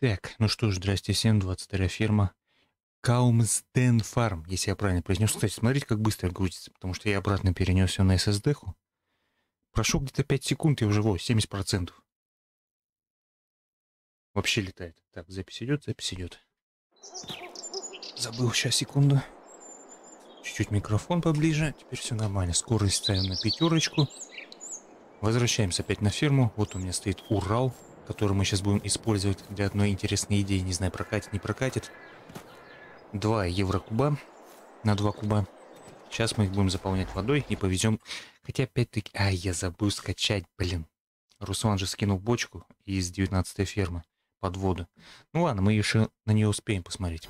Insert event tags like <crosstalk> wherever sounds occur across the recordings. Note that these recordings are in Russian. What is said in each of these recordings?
Так, ну что ж, здрасте всем, 22 ферма. Каумсден Фарм, если я правильно произнес. Кстати, смотрите, как быстро грузится, потому что я обратно перенес все на SSD-ху. Прошло где-то 5 секунд, и уже, во, 70%. Вообще летает. Так, запись идет, запись идет. Забыл, сейчас, секунду. Чуть-чуть микрофон поближе. Теперь все нормально. Скорость ставим на пятерочку. Возвращаемся опять на ферму. Вот у меня стоит Урал, который мы сейчас будем использовать для одной интересной идеи. Не знаю, прокатит, не прокатит. 2 евро куба на 2 куба. Сейчас мы их будем заполнять водой и повезем. Хотя опять-таки... А, я забыл скачать, блин. Руслан же скинул бочку из 19 фермы под воду. Ну ладно, мы еще на нее успеем посмотреть.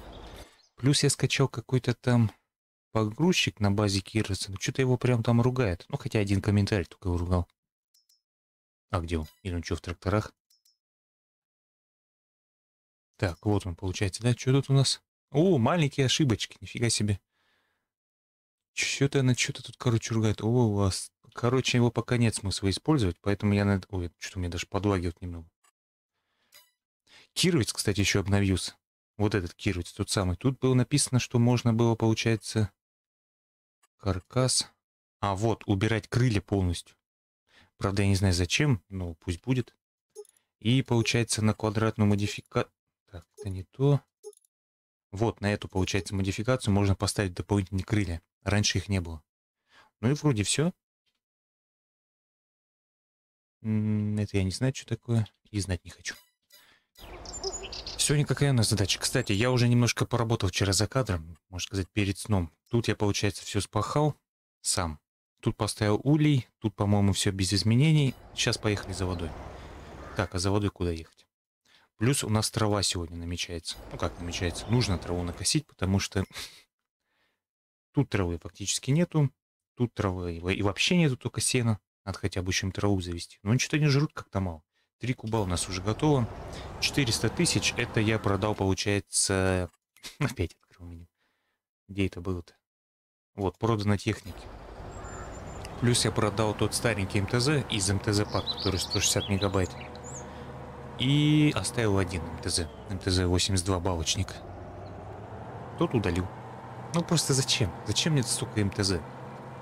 Плюс я скачал какой-то там погрузчик на базе Кирса. Ну что-то его прям там ругает. Ну хотя один комментарий только ругал. А где он? Или он что, в тракторах? Так, вот он получается, да? Что тут у нас? О, маленькие ошибочки, нифига себе. Что-то она что-то тут, короче, ругает. О, у вас... Короче, его пока нет смысла использовать, поэтому я... Над... Ой, что-то у меня даже подлагивает немного. Кировец, кстати, еще обновился. Вот этот Кировец, тот самый. Тут было написано, что можно было, получается, каркас. А, вот, убирать крылья полностью. Правда, я не знаю зачем, но пусть будет. И, получается, на квадратную модификацию... Так, это не то. Вот, на эту, получается, модификацию можно поставить дополнительные крылья. Раньше их не было. Ну и вроде все. Это я не знаю, что такое. И знать не хочу. Сегодня какая у нас задача? Кстати, я уже немножко поработал вчера за кадром, можно сказать, перед сном. Тут я, получается, все спахал сам. Тут поставил улей, тут, по-моему, все без изменений. Сейчас поехали за водой. Так, а за водой куда ехать? Плюс у нас трава сегодня намечается. Ну как намечается? Нужно траву накосить, потому что <laughs> тут травы фактически нету. Тут травы и вообще нету, только сена. Надо хотя бы чем траву завести. Но они что-то не жрут как-то мало. Три куба у нас уже готово. 400 тысяч. Это я продал, получается... <laughs> Опять открыл меню. Где это было-то? Вот, продано техники. Плюс я продал тот старенький МТЗ из МТЗ пак, который 160 мегабайт. И оставил один МТЗ. МТЗ-82 балочник. Тот удалил. Ну просто зачем? Зачем мне столько МТЗ?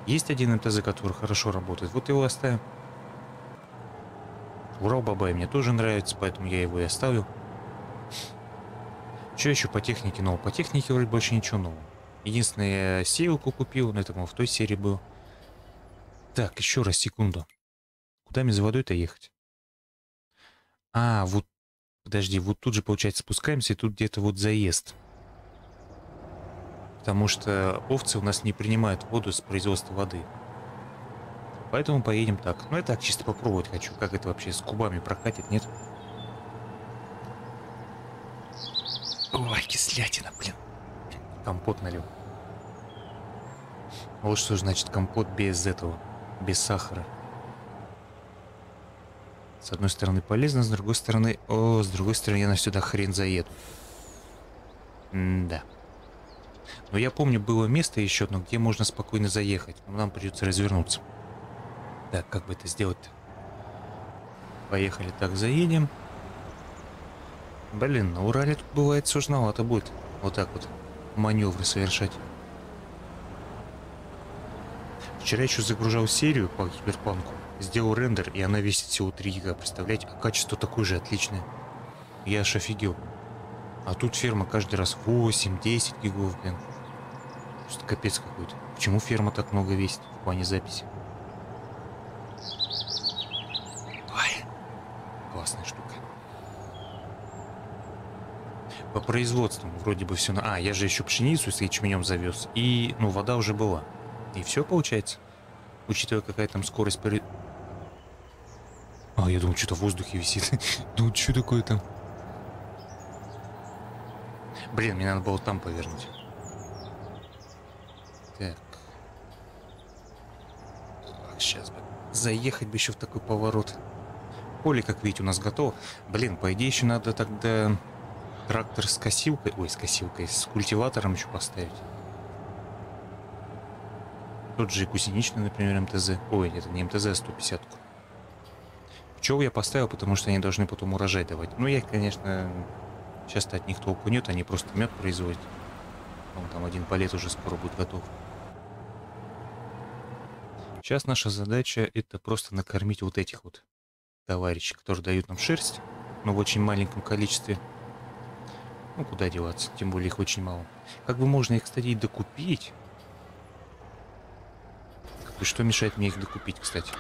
Есть один МТЗ, который хорошо работает. Вот его оставим. Урал Бабай мне тоже нравится, поэтому я его и оставлю. Что еще по технике нового? По технике вроде больше ничего нового. Единственное, я сеялку купил, но это, в той серии был. Так, еще раз, секунду. Куда мне за водой-то ехать? А, вот, подожди, вот тут же, получается, спускаемся, и тут где-то вот заезд. Потому что овцы у нас не принимают воду с производства воды. Поэтому поедем так. Ну, я так чисто попробовать хочу, как это вообще с кубами прокатит, нет? Ой, кислятина, блин. Компот налил. Вот что значит компот без этого, без сахара. С одной стороны полезно, с другой стороны... О, с другой стороны я на сюда хрен заеду. М-да. Но я помню, было место еще одно, где можно спокойно заехать. Но нам придется развернуться. Так, как бы это сделать-то? Поехали так, заедем. Блин, на Урале тут бывает сложновато будет. Вот так вот маневры совершать. Вчера еще загружал серию по киберпанку. Сделал рендер, и она весит всего 3 гига, представляете? А качество такое же отличное. Я аж офигел. А тут ферма каждый раз 8-10 гигов, блин. Просто капец какой-то. Почему ферма так много весит в плане записи? Ой, классная штука. По производству вроде бы все... На... А, я же еще пшеницу с ячменем завез. И, ну, вода уже была. И все получается. Учитывая, какая там скорость... А, я думал, что-то в воздухе висит. <laughs> ну, что такое там? Блин, мне надо было там повернуть. Так. Сейчас бы. Заехать бы еще в такой поворот. Поле, как видите, у нас готово. Блин, по идее еще надо тогда трактор с косилкой... Ой, с косилкой, с культиватором еще поставить. Тот же гусеничный, например, МТЗ. Ой, это не МТЗ, а 150 -ку. Пчел я поставил, потому что они должны потом урожай давать. Ну, я, конечно, Часто от них толку нет, они просто мед производят. Он там один палет уже скоро будет готов. Сейчас наша задача это просто накормить вот этих вот товарищей, которые дают нам шерсть, но в очень маленьком количестве. Ну, куда деваться, тем более их очень мало. Как бы можно их, кстати, и докупить. Что мешает мне их докупить, кстати?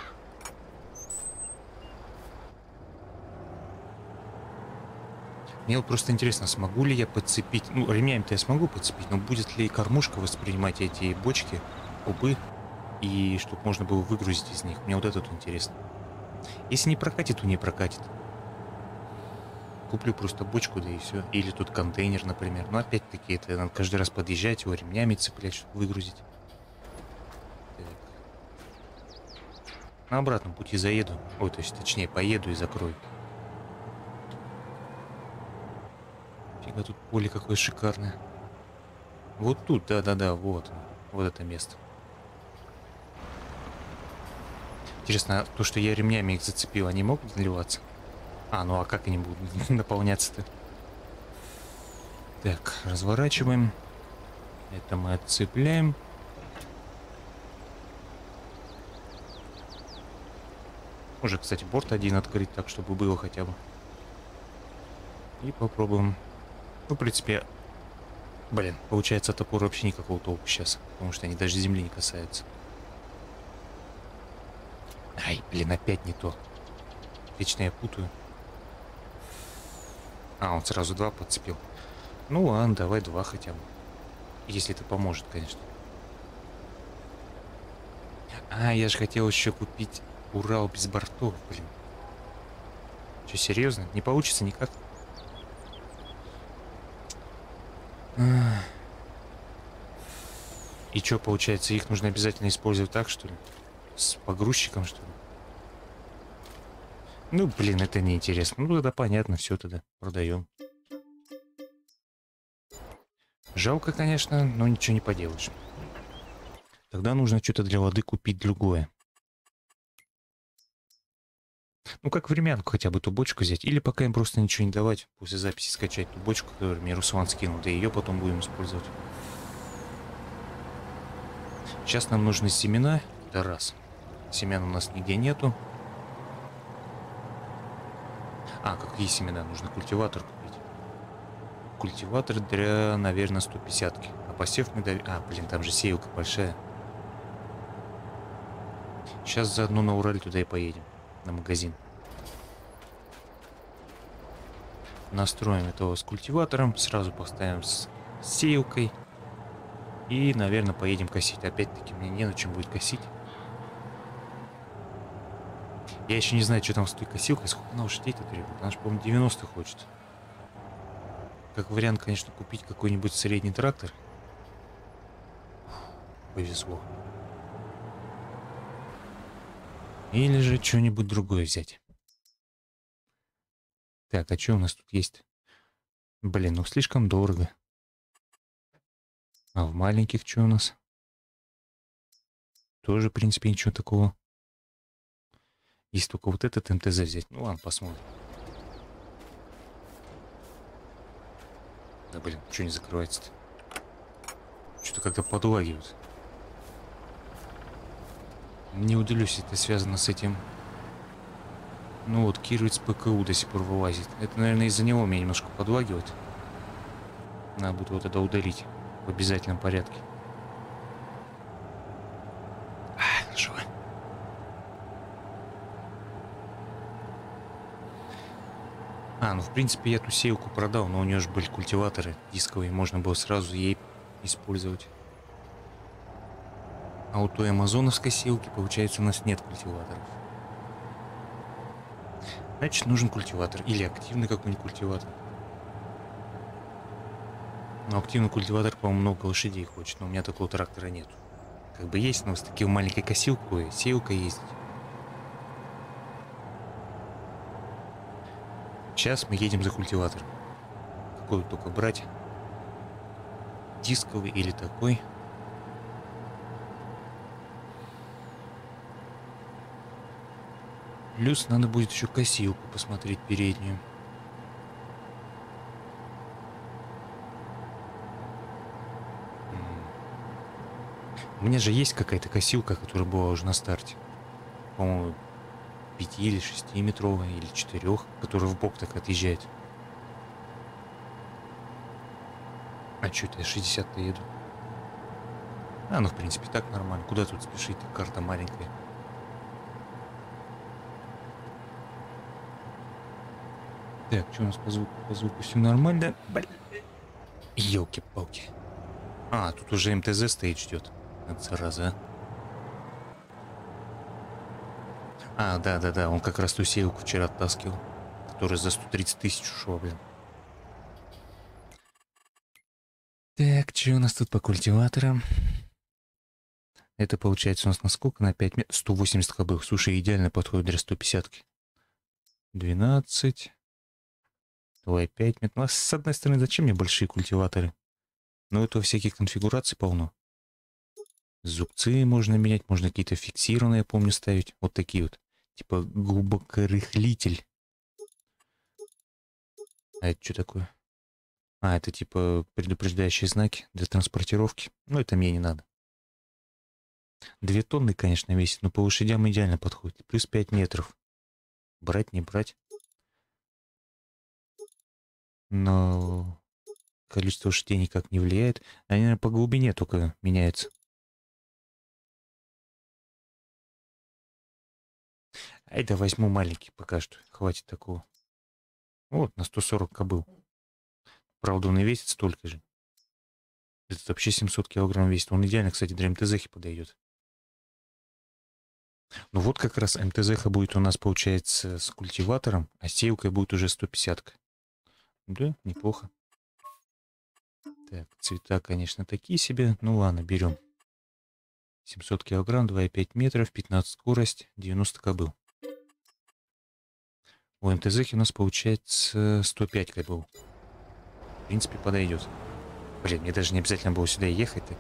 Мне вот просто интересно, смогу ли я подцепить... Ну, ремнями-то я смогу подцепить, но будет ли кормушка воспринимать эти бочки, кубы, и чтобы можно было выгрузить из них? Мне вот это вот интересно. Если не прокатит, то не прокатит. Куплю просто бочку, да и все. Или тут контейнер, например. Но опять-таки, это надо каждый раз подъезжать, его ремнями цеплять, чтобы выгрузить. Так. На обратном пути заеду. Ой, то есть, точнее, поеду и закрою. Фига, тут поле какое шикарное. Вот тут, да-да-да, вот. Вот это место. Интересно, то, что я ремнями их зацепил, они могут наливаться? А, ну а как они будут <laughs> наполняться-то? Так, разворачиваем. Это мы отцепляем. Уже, кстати, борт один открыть, так чтобы было хотя бы. И попробуем ну, в принципе, блин, получается топор вообще никакого толку сейчас, потому что они даже земли не касаются. Ай, блин, опять не то. Вечно я путаю. А, он сразу два подцепил. Ну ладно, давай два хотя бы. Если это поможет, конечно. А, я же хотел еще купить Урал без бортов, блин. Что, серьезно? Не получится никак? И что, получается, их нужно обязательно использовать так, что ли? С погрузчиком, что ли? Ну, блин, это неинтересно. Ну, тогда понятно, все тогда продаем. Жалко, конечно, но ничего не поделаешь. Тогда нужно что-то для воды купить другое. Ну, как времянку хотя бы ту бочку взять. Или пока им просто ничего не давать. После записи скачать ту бочку, которую мне Руслан скинул. Да ее потом будем использовать. Сейчас нам нужны семена. Это раз. Семян у нас нигде нету. А, какие семена? Нужно культиватор купить. Культиватор для, наверное, 150 -ки. А посев мы... Дав... А, блин, там же сеялка большая. Сейчас заодно на Ураль туда и поедем на магазин. Настроим этого с культиватором, сразу поставим с сеялкой. И, наверное, поедем косить. Опять-таки, мне не на чем будет косить. Я еще не знаю, что там с той косилкой. Сколько она лошадей-то требует? Она же, по-моему, 90 хочет. Как вариант, конечно, купить какой-нибудь средний трактор. Повезло. Или же что-нибудь другое взять. Так, а что у нас тут есть? Блин, ну слишком дорого. А в маленьких что у нас? Тоже, в принципе, ничего такого. Есть только вот этот МТЗ взять. Ну ладно, посмотрим. Да блин, что не закрывается-то? Что-то как-то подлагивает. Не удивлюсь, это связано с этим. Ну вот, Кировец ПКУ до сих пор вылазит. Это, наверное, из-за него меня немножко подлагивает. Надо будет вот это удалить в обязательном порядке. А, живо. А, ну в принципе я эту сеялку продал, но у нее же были культиваторы дисковые, можно было сразу ей использовать. А у той амазоновской силки, получается, у нас нет культиваторов. Значит, нужен культиватор. Или активный какой-нибудь культиватор. Но активный культиватор, по-моему, много лошадей хочет. Но у меня такого трактора нет. Как бы есть, но с таким маленькой косилкой, сеялка есть. Сейчас мы едем за культиватор. Какой только брать. Дисковый или такой. Плюс надо будет еще косилку посмотреть переднюю. У меня же есть какая-то косилка, которая была уже на старте. По-моему, 5 или 6 метровая, или 4, которая в бок так отъезжает. А что это я 60 еду? А, ну в принципе так нормально. Куда тут спешить? Карта маленькая. Так, что у нас по звуку? По звуку все нормально. Блин. Елки-палки. А, тут уже МТЗ стоит, ждет. Это зараза, а? Да-да-да, он как раз ту сейлку вчера оттаскивал, которая за 130 тысяч ушла, блин. Так, что у нас тут по культиваторам? Это получается у нас на сколько? На 5 метров? 180 кб. Слушай, идеально подходит для 150 -ки. 12. Давай 5 метров. Ну, с одной стороны, зачем мне большие культиваторы? Но это всяких конфигураций полно. Зубцы можно менять, можно какие-то фиксированные, я помню, ставить. Вот такие вот. Типа глубокорыхлитель. А это что такое? А, это типа предупреждающие знаки для транспортировки. Ну, это мне не надо. Две тонны, конечно, весит, но по лошадям идеально подходит. Плюс 5 метров. Брать, не брать. Но количество лошадей никак не влияет. Они, наверное, по глубине только меняются. А это возьму маленький пока что. Хватит такого. Вот, на 140 кобыл. Правда, он и весит столько же. Этот вообще 700 килограмм весит. Он идеально, кстати, для МТЗ подойдет. Ну вот как раз МТЗ будет у нас, получается, с культиватором, а сеялкой будет уже 150 -ка. Да, неплохо. Так, цвета, конечно, такие себе. Ну ладно, берем. 700 килограмм, 2,5 метров, 15 скорость, 90 кобыл. У МТЗ у нас получается 105 кобыл. В принципе, подойдет. Блин, мне даже не обязательно было сюда ехать-то.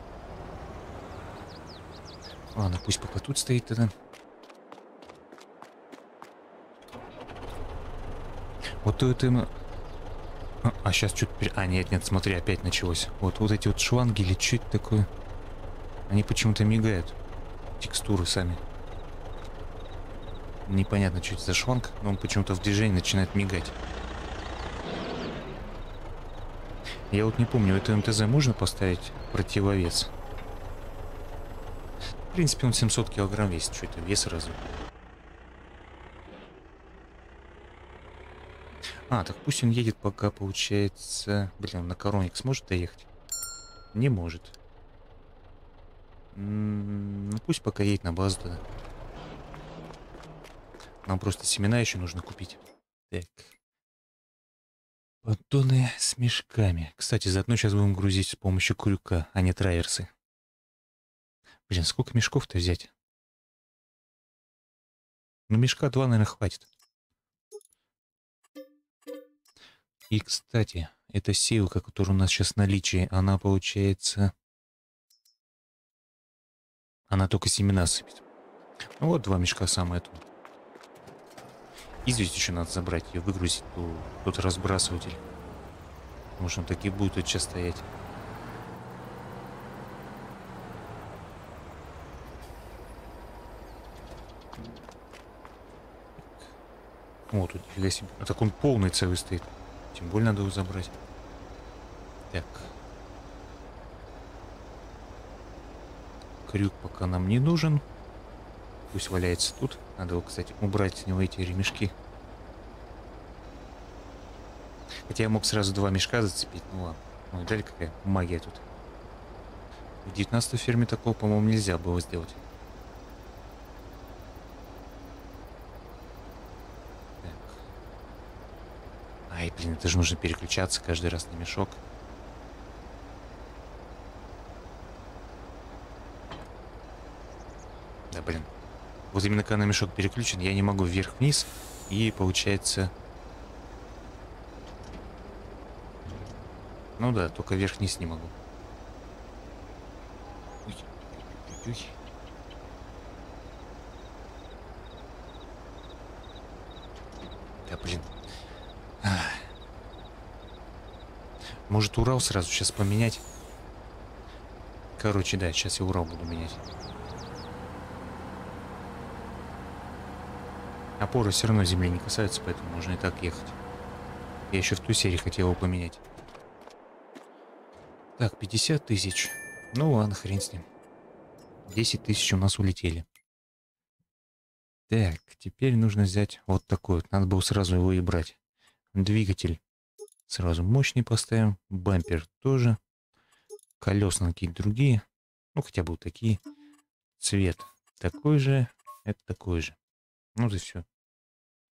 Ладно, пусть пока тут стоит тогда. Вот это... А, а сейчас что-то... А, нет, нет, смотри, опять началось. Вот, вот эти вот шланги или что это такое? Они почему-то мигают. Текстуры сами. Непонятно, что это за шланг, но он почему-то в движении начинает мигать. Я вот не помню, это МТЗ можно поставить противовес? В принципе, он 700 килограмм весит. Что это, вес разве? А, так пусть он едет, пока получается... Блин, на Короник сможет доехать? Не может. Ну пусть пока едет на базу тогда. Нам просто семена еще нужно купить. Так. Поддоны с мешками. Кстати, заодно сейчас будем грузить с помощью крюка, а не траверсы. Блин, сколько мешков-то взять? Ну, мешка два, наверное, хватит. И, кстати, эта силка, которая у нас сейчас в наличии, она получается... Она только семена сыпет. Ну вот два мешка самое то. Известь еще надо забрать, ее выгрузить, то тот разбрасыватель. Потому что он так и будет тут сейчас стоять. О, тут себе. А так он полный целый стоит. Тем более надо его забрать. Так. Крюк пока нам не нужен. Пусть валяется тут. Надо его, кстати, убрать с него эти ремешки. Хотя я мог сразу два мешка зацепить. Ну ладно. Ну, далее какая магия тут. В 19 ферме такого, по-моему, нельзя было сделать. Ай, блин, это же нужно переключаться каждый раз на мешок. Да, блин. Вот именно когда мешок переключен, я не могу вверх-вниз. И получается... Ну да, только вверх-вниз не могу. Ой. Да, блин. Может, Урал сразу сейчас поменять? Короче, да, сейчас я Урал буду менять. Опоры все равно земли не касаются, поэтому можно и так ехать. Я еще в ту серии хотел его поменять. Так, 50 тысяч. Ну ладно, хрен с ним. 10 тысяч у нас улетели. Так, теперь нужно взять вот такой. Надо было сразу его и брать. Двигатель. Сразу мощный поставим. Бампер тоже. Колеса какие-то другие. Ну, хотя бы вот такие. Цвет такой же. Это такой же. Ну, да все.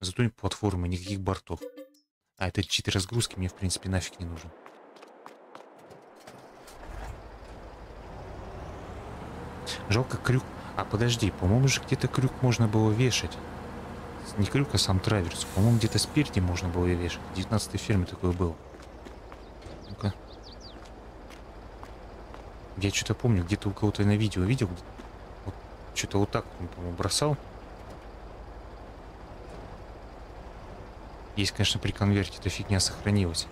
Зато платформы, никаких бортов. А этот чит разгрузки мне, в принципе, нафиг не нужен. Жалко крюк. А подожди, по-моему же где-то крюк можно было вешать. Не крюк, а сам траверс. По-моему, где-то спереди можно было и вешать. В 19 ферме такое было. Ну-ка. Я что-то помню, где-то у кого-то на видео видел. Вот, что-то вот так, по-моему, бросал. Есть, конечно, при конверте эта фигня сохранилась.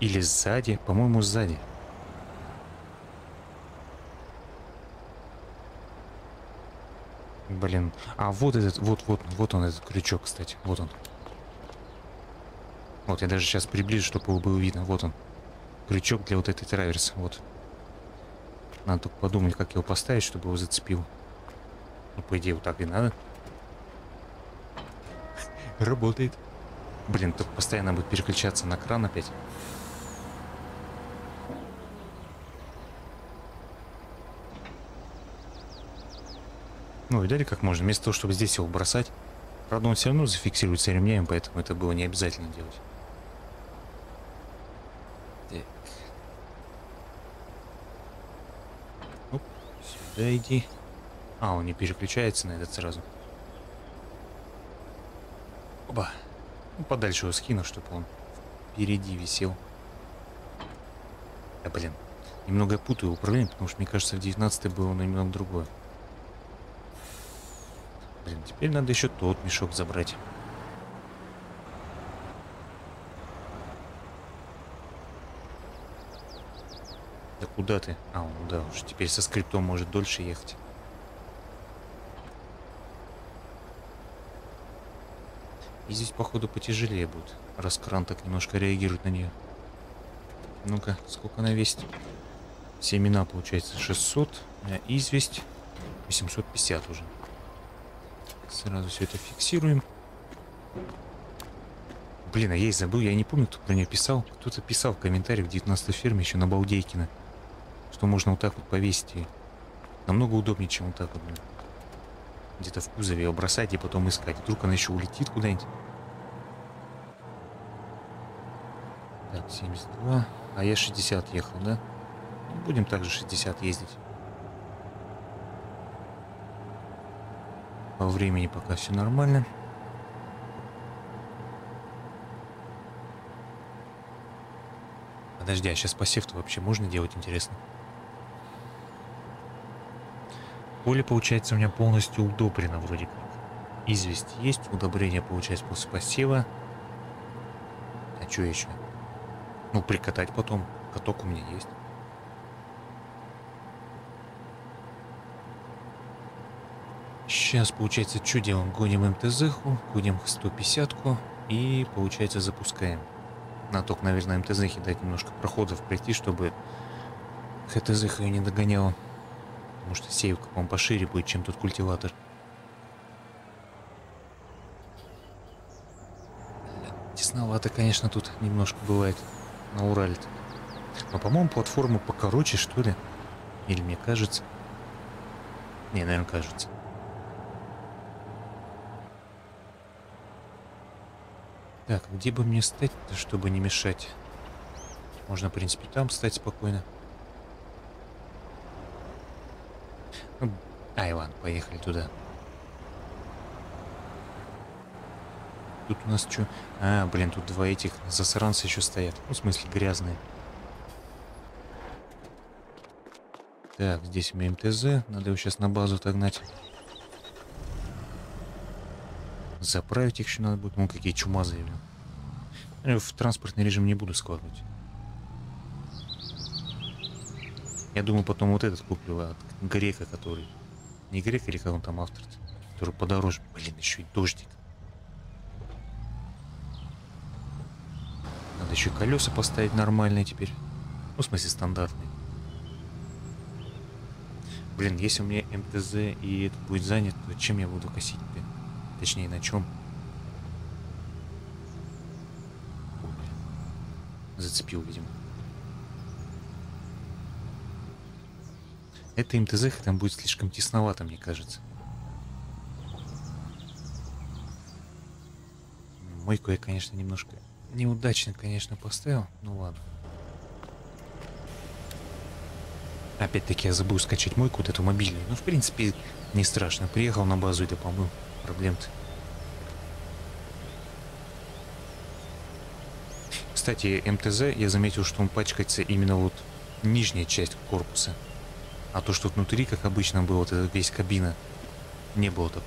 Или сзади. По-моему, сзади. Блин. А вот этот, вот, вот, вот он, этот крючок, кстати. Вот он. Вот, я даже сейчас приближу, чтобы его было видно. Вот он. Крючок для вот этой траверса. Вот. Надо только подумать, как его поставить, чтобы его зацепил. Ну, по идее, вот так и надо. <laughs> Работает. Блин, тут постоянно будет переключаться на кран опять. Ну, видали, как можно? Вместо того, чтобы здесь его бросать. Правда, он все равно зафиксируется ремнями, поэтому это было не обязательно делать. Так. Оп, сюда иди. А, он не переключается на этот сразу. Оба. Ну, подальше его скину, чтобы он впереди висел. Да, блин. Немного путаю управление, потому что, мне кажется, в 19 было немного другое. Блин, теперь надо еще тот мешок забрать. Да куда ты? А, ну да, уж теперь со скриптом может дольше ехать. И здесь, походу, потяжелее будет, раз кран так немножко реагирует на нее. Ну-ка, сколько она весит? Семена, получается, 600, а известь 850 уже. Сразу все это фиксируем. Блин, а я и забыл, я не помню, кто про нее писал. Кто-то писал в комментариях в 19 ферме еще на Балдейкина, что можно вот так вот повесить. Намного удобнее, чем вот так вот. Где-то в кузове ее бросать и потом искать. Вдруг она еще улетит куда-нибудь. Так, 72. А я 60 ехал, да? Ну, будем также 60 ездить. По времени пока все нормально. Подожди, а сейчас по сефту вообще можно делать, интересно? Поле, получается, у меня полностью удобрено вроде как. Известь есть, удобрение получается после посева. А что еще? Ну, прикатать потом. Каток у меня есть. Сейчас, получается, что? Гоним МТЗ-ху, гоним 150-ку и, получается, запускаем. На только, наверное, МТЗ дать немножко проходов пройти, чтобы ХТЗ ее не догоняла. Потому что сейвка, по-моему, пошире будет, чем тот культиватор. Тесновато, конечно, тут немножко бывает на Урале. -то. Но, по-моему, платформа покороче, что ли? Или мне кажется? Не, наверное, кажется. Так, где бы мне стать чтобы не мешать? Можно, в принципе, там стать спокойно. Ну, поехали туда. Тут у нас что? А, блин, тут два этих засранца еще стоят. Ну, в смысле, грязные. Так, здесь у меня МТЗ. Надо его сейчас на базу отогнать. Заправить их еще надо будет. Ну, какие чумазые. В транспортный режим не буду складывать. Я думаю, потом вот этот куплю от Грека, который... Не Грек или как он там автор который подороже. Блин, еще и дождик. Надо еще колеса поставить нормальные теперь. Ну, в смысле, стандартные. Блин, если у меня МТЗ и это будет занят, то чем я буду косить? Точнее, на чем? Зацепил, видимо. Это МТЗ там будет слишком тесновато, мне кажется. Мойку я, конечно, немножко неудачно, конечно, поставил. Ну ладно. Опять-таки я забыл скачать мойку вот эту мобильную. Ну, в принципе, не страшно. Приехал на базу и да помыл. Проблем-то. Кстати, МТЗ, я заметил, что он пачкается именно вот нижняя часть корпуса. А то, что внутри, как обычно было, вот эта весь кабина, не было такого.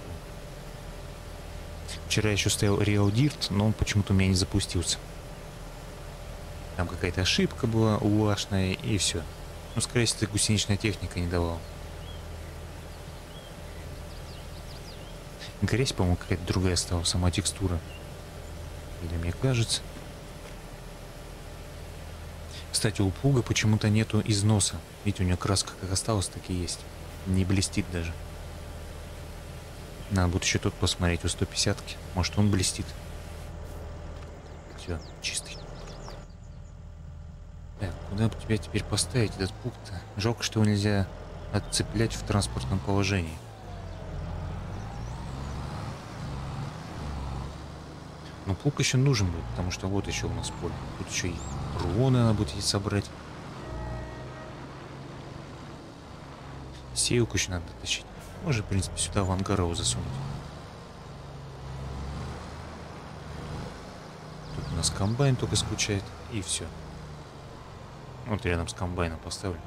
Вчера еще стоял Real Dirt, но он почему-то у меня не запустился. Там какая-то ошибка была улашная, и все. Ну, скорее всего, гусеничная техника не давала. Грязь, по-моему, какая-то другая стала, сама текстура. Или мне кажется. Кстати, у плуга почему-то нету износа. Видите, у нее краска как осталась, так и есть. Не блестит даже. Надо будет еще тут посмотреть у 150 -ки. Может он блестит. Все, чистый. Так, куда бы тебя теперь поставить, этот пункт? Жалко, что его нельзя отцеплять в транспортном положении. Но плуг еще нужен будет, потому что вот еще у нас поле. Тут еще и рулоны надо будет собрать. Сеялку еще надо тащить. Можно, в принципе, сюда в ангар засунуть. Тут у нас комбайн только скучает, и все. Вот рядом с комбайном поставлю.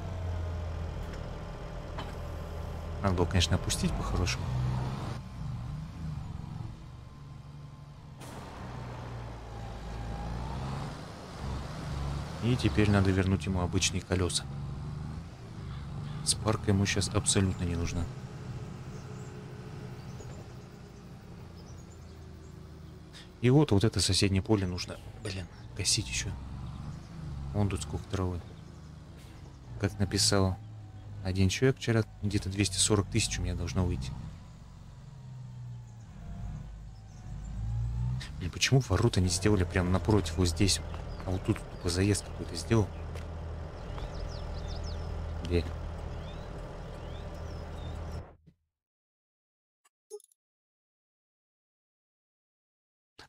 Надо было, конечно, опустить по-хорошему. И теперь надо вернуть ему обычные колеса. Спарка ему сейчас абсолютно не нужна. И вот, вот это соседнее поле нужно, блин, косить еще. Вон тут сколько травы. Как написал один человек вчера, где-то 240 тысяч у меня должно выйти. Блин, почему ворота не сделали прямо напротив, вот здесь? А вот тут только заезд какой-то сделал. Где?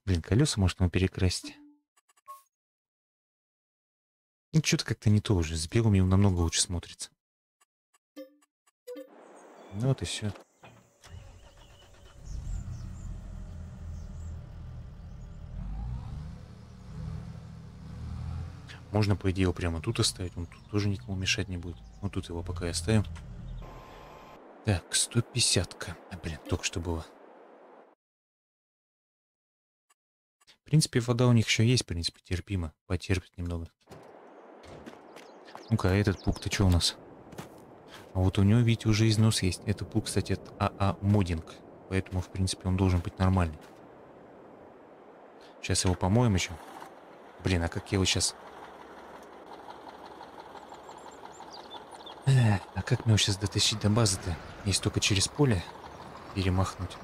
Блин, колеса может ему перекрасить. Ну, что-то как-то не то уже. С белым ему намного лучше смотрится. Ну вот и все. Можно, по идее, его прямо тут оставить. Он тут тоже никому мешать не будет. Вот тут его пока и оставим. Так, 150-ка. А, блин, только что было. В принципе, вода у них еще есть, в принципе, терпимо. Потерпит немного. Ну-ка, а этот пук-то что у нас? А вот у него, видите, уже износ есть. Это пук, кстати, от АА Модинг. Поэтому, в принципе, он должен быть нормальный. Сейчас его помоем еще. Блин, а как я его сейчас... Эх, а как мне его сейчас дотащить до базы-то? Есть только через поле перемахнуть.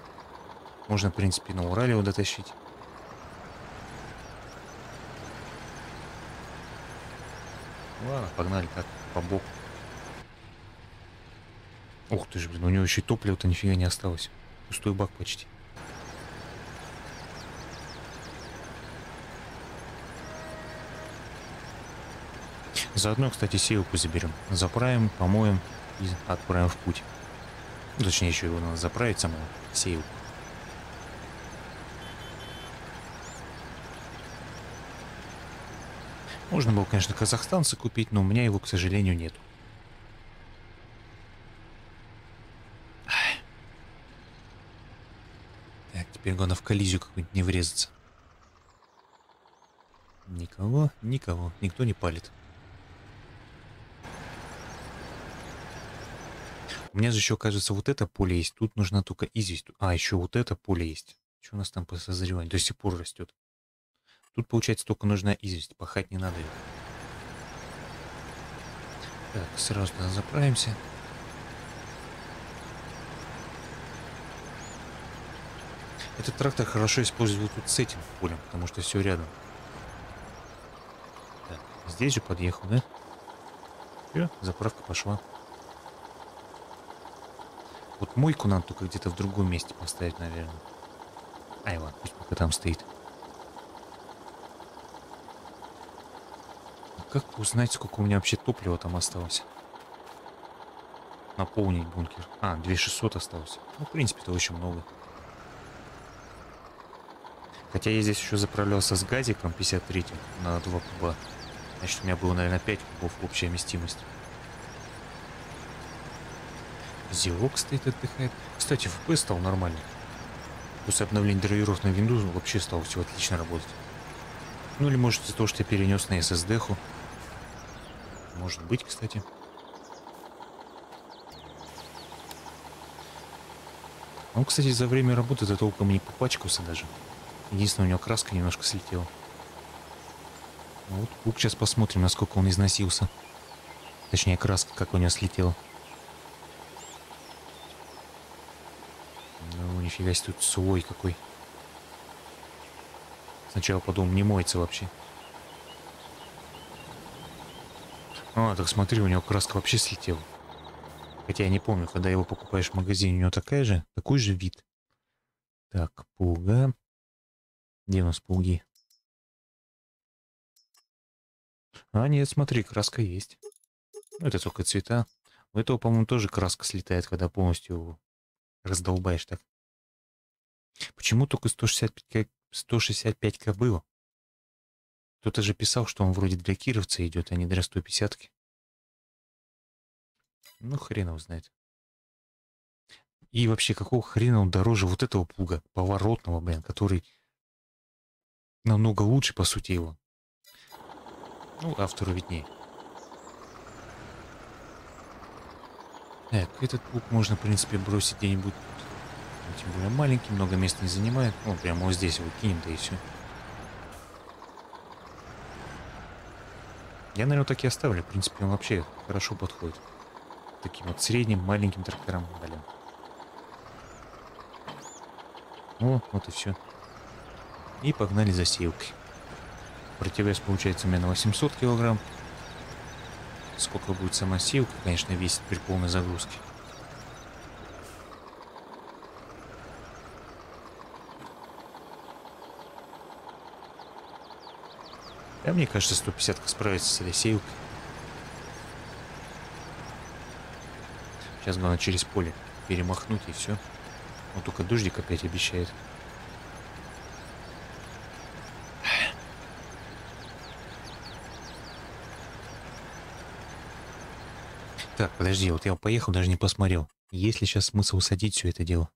Можно, в принципе, на Урале его дотащить. Ладно, погнали как по боку. Ух ты ж, блин, у него еще топлива-то нифига не осталось. Пустой бак почти. Заодно, кстати, сеялку заберем. Заправим, помоем и отправим в путь. Точнее, еще его надо заправить самого сеялку. Можно было, конечно, казахстанца купить, но у меня его, к сожалению, нету. Так, теперь главное в коллизию какую-нибудь не врезаться. Никого, никого, никто не палит. У меня же еще, кажется, вот это поле есть. Тут нужна только известь. А, еще вот это поле есть. Что у нас там по созреванию? До сих пор растет. Тут, получается, только нужна известь. Пахать не надо. Так, сразу туда заправимся. Этот трактор хорошо использовать тут с этим полем, потому что все рядом. Так, здесь же подъехал, да? Все, заправка пошла. Вот мойку надо только где-то в другом месте поставить, наверное. Ай, ладно, пусть пока там стоит. Как узнать, сколько у меня вообще топлива там осталось? Наполнить бункер. А, 2600 осталось. Ну, в принципе, это очень много. Хотя я здесь еще заправлялся с газиком 53 на 2 куба. Значит, у меня было, наверное, 5 кубов общая вместимость. Зелок стоит, отдыхает. Кстати, FPS стал нормальный. После обновления драйверов на Windows вообще стал все отлично работать. Ну или может из-за того, что я перенес на SSD-ху. Может быть, кстати. Он, кстати, за время работы за толком не попачкался даже. Единственное, у него краска немножко слетела. Вот лук сейчас посмотрим, насколько он износился. Точнее, краска, как у него слетела. Ну, нифига себе, тут свой какой. Сначала подумал, не моется вообще. А, так смотри, у него краска вообще слетела. Хотя я не помню, когда его покупаешь в магазине, у него такая же, такой же вид. Так, пуга. Где у нас пауги? А, нет, смотри, краска есть. Это только цвета. У этого, по-моему, тоже краска слетает, когда полностью его раздолбаешь так. Почему только 165, 165к было? Кто-то же писал, что он вроде для кировца идет, а не для 150 -ки. Ну, хрен его знает. И вообще, какого хрена он дороже вот этого пуга, поворотного, блин, который намного лучше, по сути, его. Ну, автору виднее. Так, этот пук можно, в принципе, бросить где-нибудь. Тем более маленький, много места не занимает. Ну, прямо вот здесь его кинем, да и все. Я, наверное, так и оставлю. В принципе, он вообще хорошо подходит. Таким вот средним, маленьким трактором. Блин. О, вот и все. И погнали за сеялкой. Противовес получается у меня на 800 килограмм. Сколько будет сама силка, конечно, весит при полной загрузке. Да, мне кажется, 150 справится с сеялкой. Сейчас главное через поле перемахнуть и все. Вот только дождик опять обещает. Так, подожди, вот я поехал, даже не посмотрел. Есть ли сейчас смысл садить все это дело?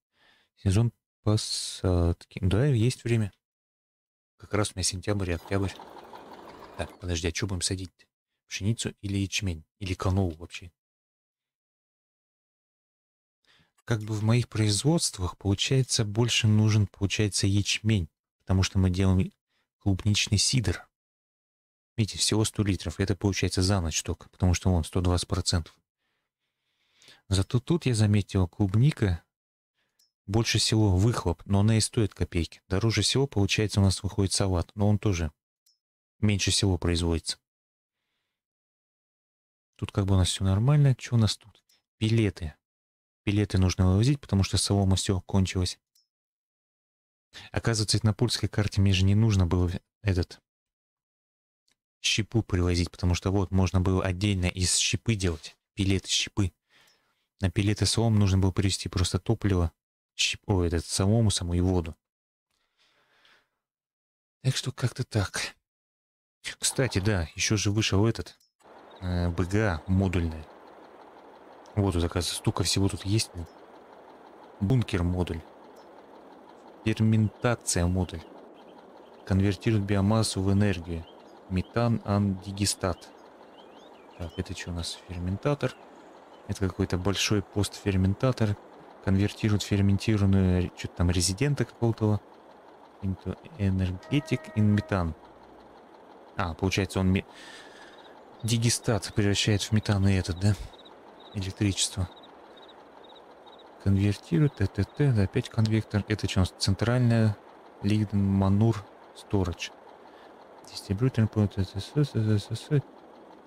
Сезон посадки. Да, есть время. Как раз у меня сентябрь и октябрь. Так, подожди, а что будем садить? Пшеницу или ячмень? Или каноу вообще? Как бы в моих производствах, получается, больше нужен, получается, ячмень. Потому что мы делаем клубничный сидр. Видите, всего 100 литров. Это получается за ночь только, потому что вон 120 процентов. Зато тут я заметил клубника больше всего выхлоп, но она и стоит копейки. Дороже всего, получается, у нас выходит салат, но он тоже меньше всего производится. Тут как бы у нас все нормально. Что у нас тут? Пилеты. Пилеты нужно вывозить, потому что солома все кончилось. Оказывается, на польской карте мне же не нужно было этот щепу привозить, потому что вот можно было отдельно из щепы делать. Пилеты, щепы. На пилеты солом нужно было привезти просто топливо, щеп... о, этот солому саму и воду. Так что как-то так. Кстати, да, еще же вышел этот э, БГА модульный. Вот, тут, оказывается, столько всего тут есть. Бункер модуль. Ферментация модуль. Конвертирует биомассу в энергию. Метан андигистат. Так, это что у нас? Ферментатор. Это какой-то большой постферментатор. Конвертирует ферментированную что-то там резидента какого-то energetic in метан. А, получается, он ми... дигестат превращает в метан и этот, да? Электричество. Конвертирует, ТТТ, опять конвектор. Это что у нас? Центральная Лиден Манур Storage. Дистрибьютор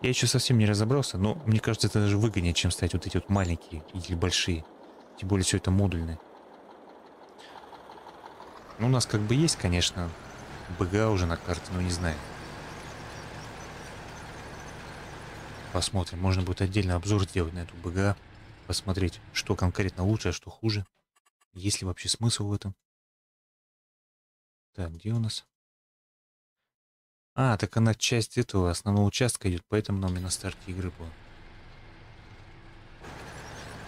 Я еще совсем не разобрался, но мне кажется, это даже выгоднее, чем ставить вот эти вот маленькие или большие. Тем более все это модульное. Ну, у нас как бы есть, конечно, БГА уже на карте, но не знаю. Посмотрим. Можно будет отдельно обзор сделать на эту БГА. Посмотреть, что конкретно лучше, а что хуже. Есть ли вообще смысл в этом? Так, где у нас? А, так она часть этого основного участка идет, поэтому нам и на старте игры было.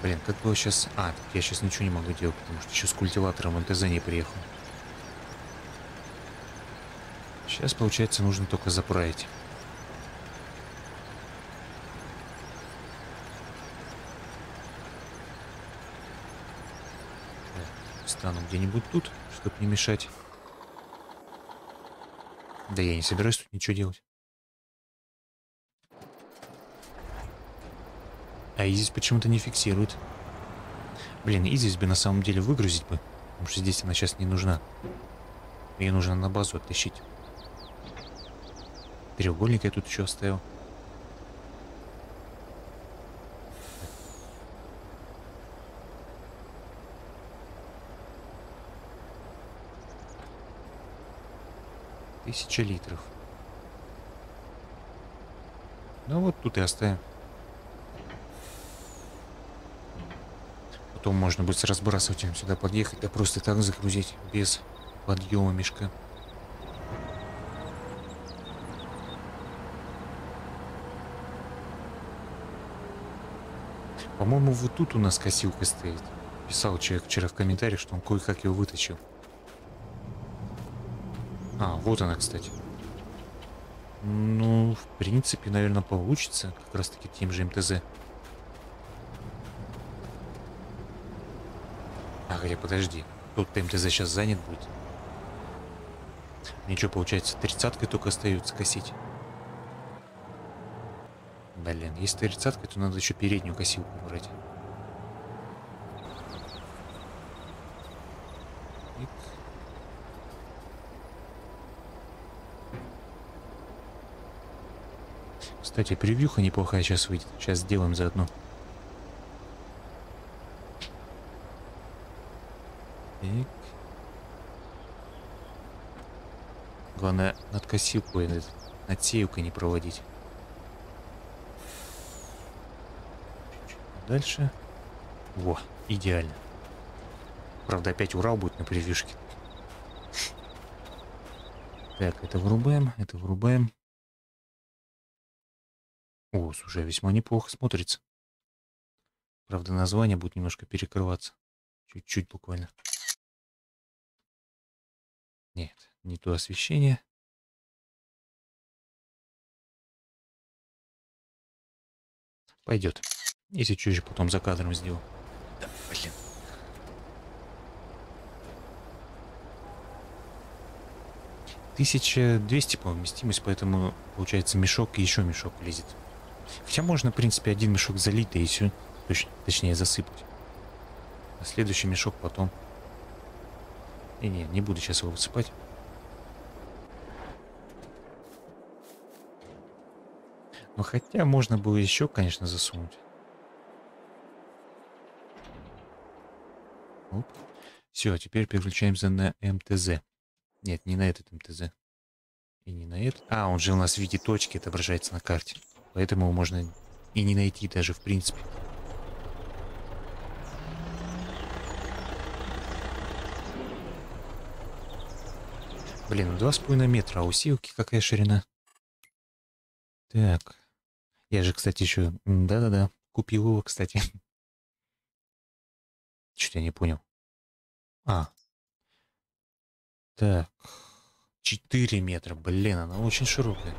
Блин, как было сейчас... А, так я сейчас ничего не могу делать, потому что еще с культиватором НТЗ не приехал. Сейчас, получается, нужно только заправить. Стану где-нибудь тут, чтобы не мешать. Да я не собираюсь тут ничего делать. А Изис почему-то не фиксирует. Блин, Изис бы на самом деле выгрузить бы. Потому что здесь она сейчас не нужна. Ее нужно на базу оттащить. Треугольник я тут еще оставил. Тысяча литров. Ну вот тут и оставим. Потом можно будет с разбрасывателем сюда подъехать, да просто так загрузить без подъема мешка. По-моему, вот тут у нас косилка стоит. Писал человек вчера в комментариях, что он кое-как его вытащил. А, вот она, кстати. Ну, в принципе, наверное, получится. Как раз таки тем же МТЗ. А, хотя подожди. Тут МТЗ сейчас занят будет. Ничего, получается, тридцаткой только остается косить. Блин, если тридцаткой, то надо еще переднюю косилку брать. Кстати, превьюха неплохая сейчас выйдет. Сейчас сделаем заодно. Так. Главное, над косилкой, над, над сеюкой не проводить. Дальше. Во, идеально. Правда, опять Урал будет на превьюшке. Так, это вырубаем, это вырубаем. О, слушай, весьма неплохо смотрится. Правда, название будет немножко перекрываться. Чуть-чуть буквально. Нет, не то освещение. Пойдет. Если чуть потом за кадром сделаю. Да, блин. Тысяча двести, по вместимость, поэтому получается мешок и еще мешок влезет. Хотя можно, в принципе, один мешок залить, и все. Точ, точнее, засыпать. А следующий мешок потом. И не, не буду сейчас его высыпать. Но хотя можно было еще, конечно, засунуть. Оп. Все, теперь переключаемся на МТЗ. Нет, не на этот МТЗ. И не на этот. А, он же у нас в виде точки отображается на карте. Поэтому его можно и не найти даже в принципе. Блин, два с половиной метра, а у силки какая ширина? Так. Я же, кстати, еще... Да-да-да, купил его, кстати. <laughs> Чуть я не понял. А. Так. 4 метра, блин, она очень широкая.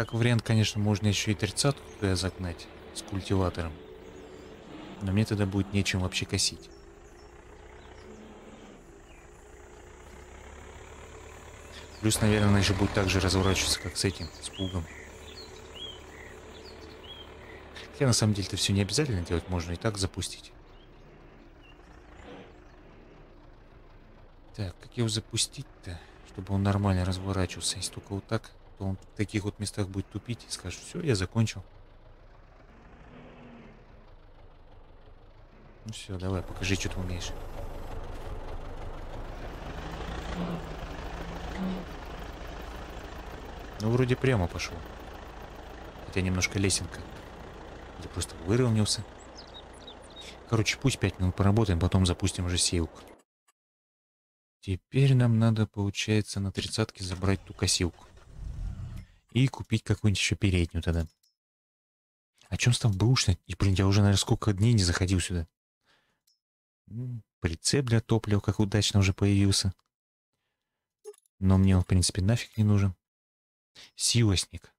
Как вариант, конечно, можно еще и тридцатку туда загнать с культиватором. Но мне тогда будет нечем вообще косить. Плюс, наверное, она еще будет так же разворачиваться, как с этим, с пугом. Хотя, на самом деле, это все не обязательно делать, можно и так запустить. Так, как его запустить-то, чтобы он нормально разворачивался? Если только вот так, то он в таких вот местах будет тупить и скажет, все, я закончил. Ну все, давай, покажи, что ты умеешь. Ну, вроде прямо пошел. Хотя немножко лесенка. Или просто выровнялся. Короче, пусть 5 минут поработаем, потом запустим уже сеялку. Теперь нам надо, получается, на тридцатке забрать ту косилку. И купить какую-нибудь еще переднюю тогда. А чем стал бэушный? И, блин, я уже, наверное, сколько дней не заходил сюда. Прицеп для топлива, как удачно уже появился. Но мне он, в принципе, нафиг не нужен. Силосник.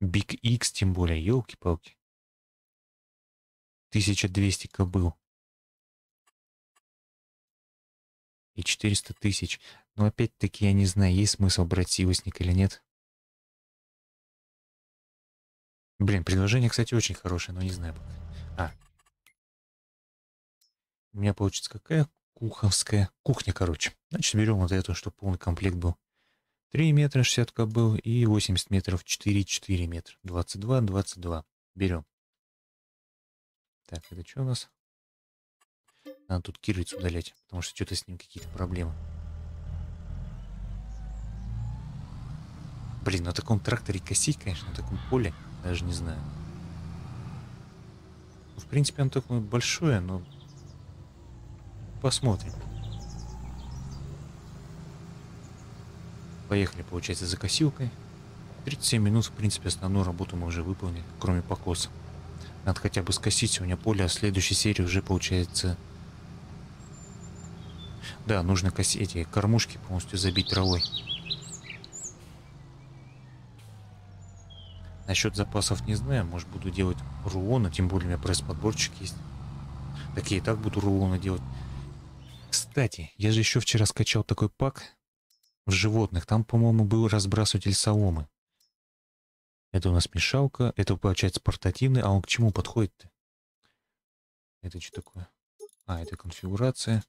Биг X, тем более, елки-палки. 1200 кобыл. И 400 тысяч. Но опять-таки я не знаю, есть смысл брать силосник или нет. Блин, предложение, кстати, очень хорошее, но не знаю А. У меня получится какая куховская кухня, короче. Значит, берем вот эту, чтобы полный комплект был. 3 метра 60 кобыл и 80 метров 4, 4 метра. 22, 22. Берем. Так, это что у нас? Надо тут кирицу удалять, потому что что-то с ним какие-то проблемы. Блин, на таком тракторе косить, конечно, на таком поле, даже не знаю. В принципе, оно такое большое, но посмотрим. Поехали, получается, за косилкой. 37 минут, в принципе, основную работу мы уже выполнили, кроме покоса. Надо хотя бы скосить у меня поле, а в следующей серии уже, получается... Да, нужно эти кормушки полностью забить травой. Насчет запасов не знаю, может буду делать рулоны, тем более у меня пресс-подборчик есть. Так я и так буду рулоны делать. Кстати, я же еще вчера скачал такой пак в животных. Там, по-моему, был разбрасыватель соломы. Это у нас мешалка. Это, получается, портативный. А он к чему подходит-то? Это что такое? А, это конфигурация.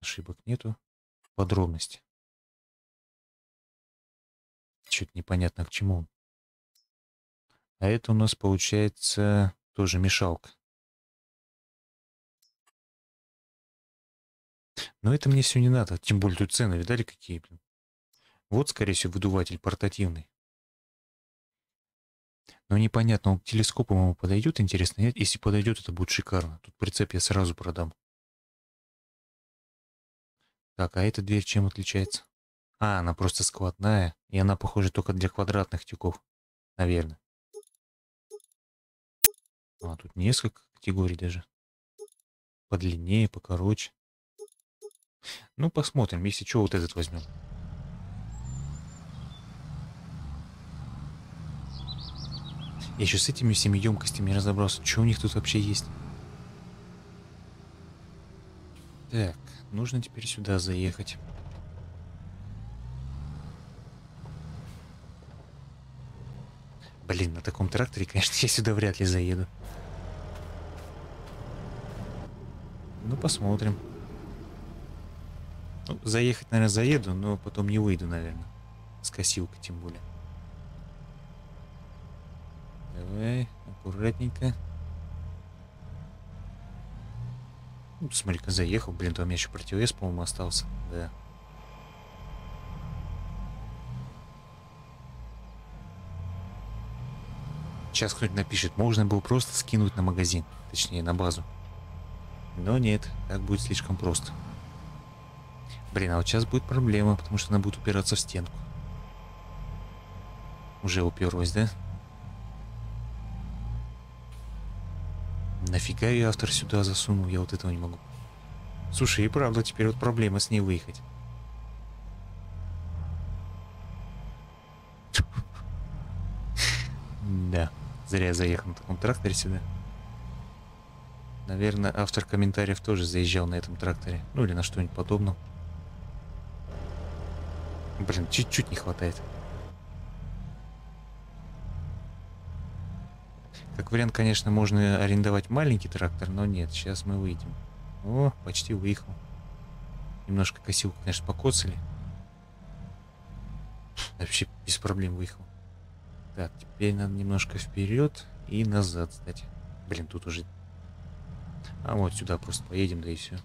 Ошибок нету. Подробности. Что-то непонятно к чему. А это у нас получается тоже мешалка. Но это мне все не надо. Тем более тут цены, видали, какие, блин. Вот, скорее всего, выдуватель портативный. Но непонятно, он к телескопу ему подойдет, интересно? Если подойдет, это будет шикарно. Тут прицеп я сразу продам. Так, а эта дверь чем отличается? А, она просто складная, и она, похоже, только для квадратных тюков. Наверное. А, тут несколько категорий даже. Подлиннее, покороче. Ну, посмотрим. Если что, вот этот возьмем. Я еще с этими всеми емкостями разобрался. Что у них тут вообще есть? Так, нужно теперь сюда заехать. Блин, на таком тракторе, конечно, я сюда вряд ли заеду. Ну, посмотрим. Ну, заехать, наверное, заеду, но потом не выйду, наверное. С косилкой тем более. Давай, аккуратненько. Ну, смотри-ка, заехал. Блин, там у меня еще противовес, по-моему, остался. Да. Сейчас кто-нибудь напишет, можно было просто скинуть на магазин. Точнее, на базу. Но нет, так будет слишком просто. Блин, а вот сейчас будет проблема, потому что она будет упираться в стенку. Уже уперлась, да? Фига ее автор сюда засунул, я вот этого не могу. Слушай, и правда, теперь вот проблема с ней выехать. <laughs> Да, зря заехал на таком тракторе сюда. Наверное, автор комментариев тоже заезжал на этом тракторе. Ну или на что-нибудь подобное. Блин, чуть-чуть не хватает. Как вариант, конечно, можно арендовать маленький трактор, но нет, сейчас мы выйдем. О, почти выехал. Немножко косилку, конечно, покоцали. Вообще без проблем выехал. Так, теперь надо немножко вперед и назад сдать. Блин, тут уже... А вот сюда просто поедем, да и все.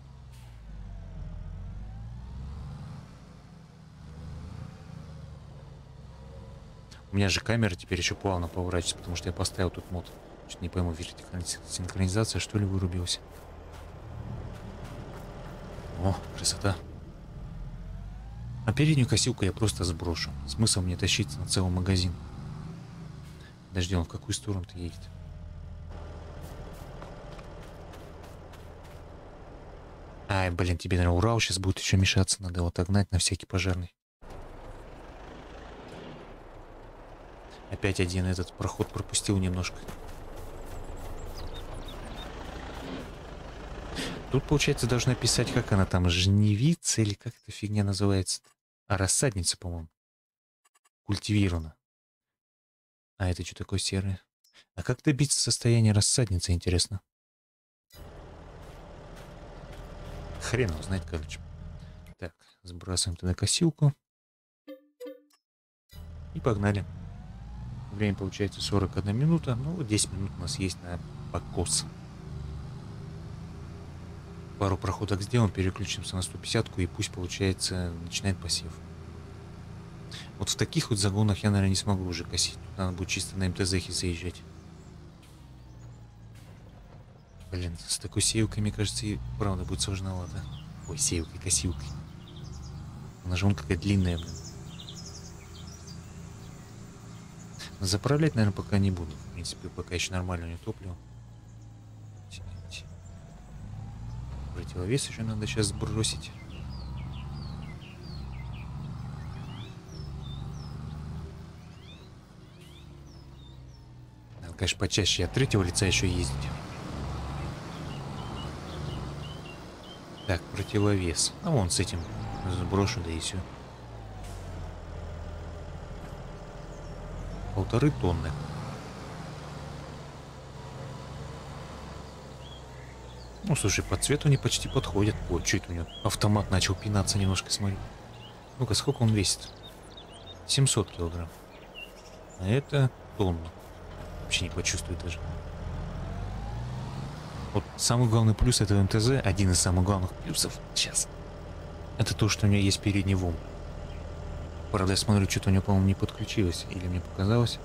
У меня же камера теперь еще плавно поворачивается, потому что я поставил тут мод. Чуть не пойму, синхронизация что ли вырубилась. О, красота. А переднюю косилку я просто сброшу. Смысл мне тащить на целый магазин. Подожди, он в какую сторону-то едет? Ай, блин, тебе, наверное, Урал сейчас будет еще мешаться. Надо его отогнать на всякий пожарный. Опять один этот проход пропустил немножко. Тут, получается, должна писать, как она там, жневица или как эта фигня называется? А, рассадница, по-моему. Культивирована. А это что такое серое? А как добиться состояния рассадницы, интересно? Хрен его короче. Так, сбрасываем туда косилку. И погнали. Время получается 41 минута. Ну, 10 минут у нас есть на покос. Пару проходок сделаем, переключимся на 150 и пусть, получается, начинает посев. Вот в таких вот загонах я, наверное, не смогу уже косить. Тут надо будет чисто на МТЗ заезжать. Блин, с такой сеялкой, мне кажется, и правда будет сложновато. Ой, сеялкой, косилкой. Она же вон какая длинная, блин. Заправлять, наверное, пока не буду. В принципе, пока еще нормально не топливо. Противовес еще надо сейчас сбросить. Надо, конечно, почаще от третьего лица еще ездить. Так, противовес. А вон с этим сброшу, да и все. Полторы тонны. Ну, слушай, по цвету они почти подходят. Что это у него? Автомат начал пинаться немножко, смотри. Ну-ка, сколько он весит? 700 килограмм. А это тонну. Вообще не почувствует даже. Вот самый главный плюс этого МТЗ, один из самых главных плюсов сейчас, это то, что у него есть передний ВОМ. Правда, я смотрю, что-то у него, по-моему, не подключилось. Или мне показалось.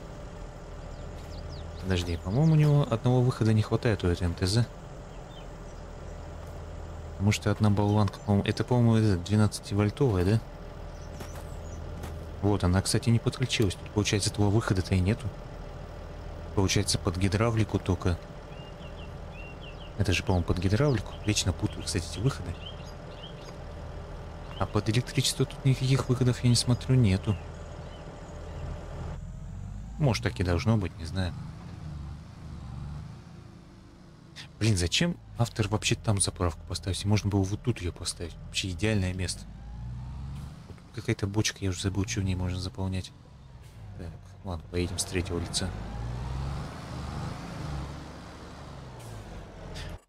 Подожди, по-моему, у него одного выхода не хватает у этого МТЗ. Потому что одна болванка, по-моему, это, по-моему, 12-вольтовая, да? Вот, она, кстати, не подключилась. Тут, получается, этого выхода-то и нету. Получается, под гидравлику только. Это же, по-моему, под гидравлику. Вечно путаю, кстати, эти выходы. А под электричество тут никаких выходов, я не смотрю, нету. Может, так и должно быть, не знаю. Блин, зачем автор вообще там заправку поставить? Можно было вот тут ее поставить. Вообще идеальное место. Какая-то бочка, я уже забыл, что в ней можно заполнять. Так, ладно, поедем с третьего лица.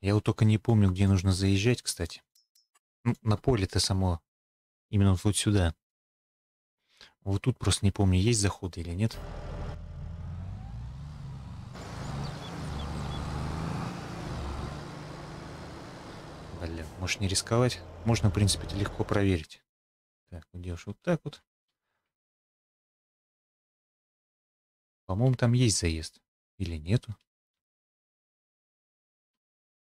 Я вот только не помню, где нужно заезжать, кстати. Ну, на поле-то само. Именно вот сюда. Вот тут просто не помню, есть заходы или нет. Блин, можешь не рисковать? Можно, в принципе, это легко проверить. Так, вот делаешь вот так вот. По-моему, там есть заезд. Или нету?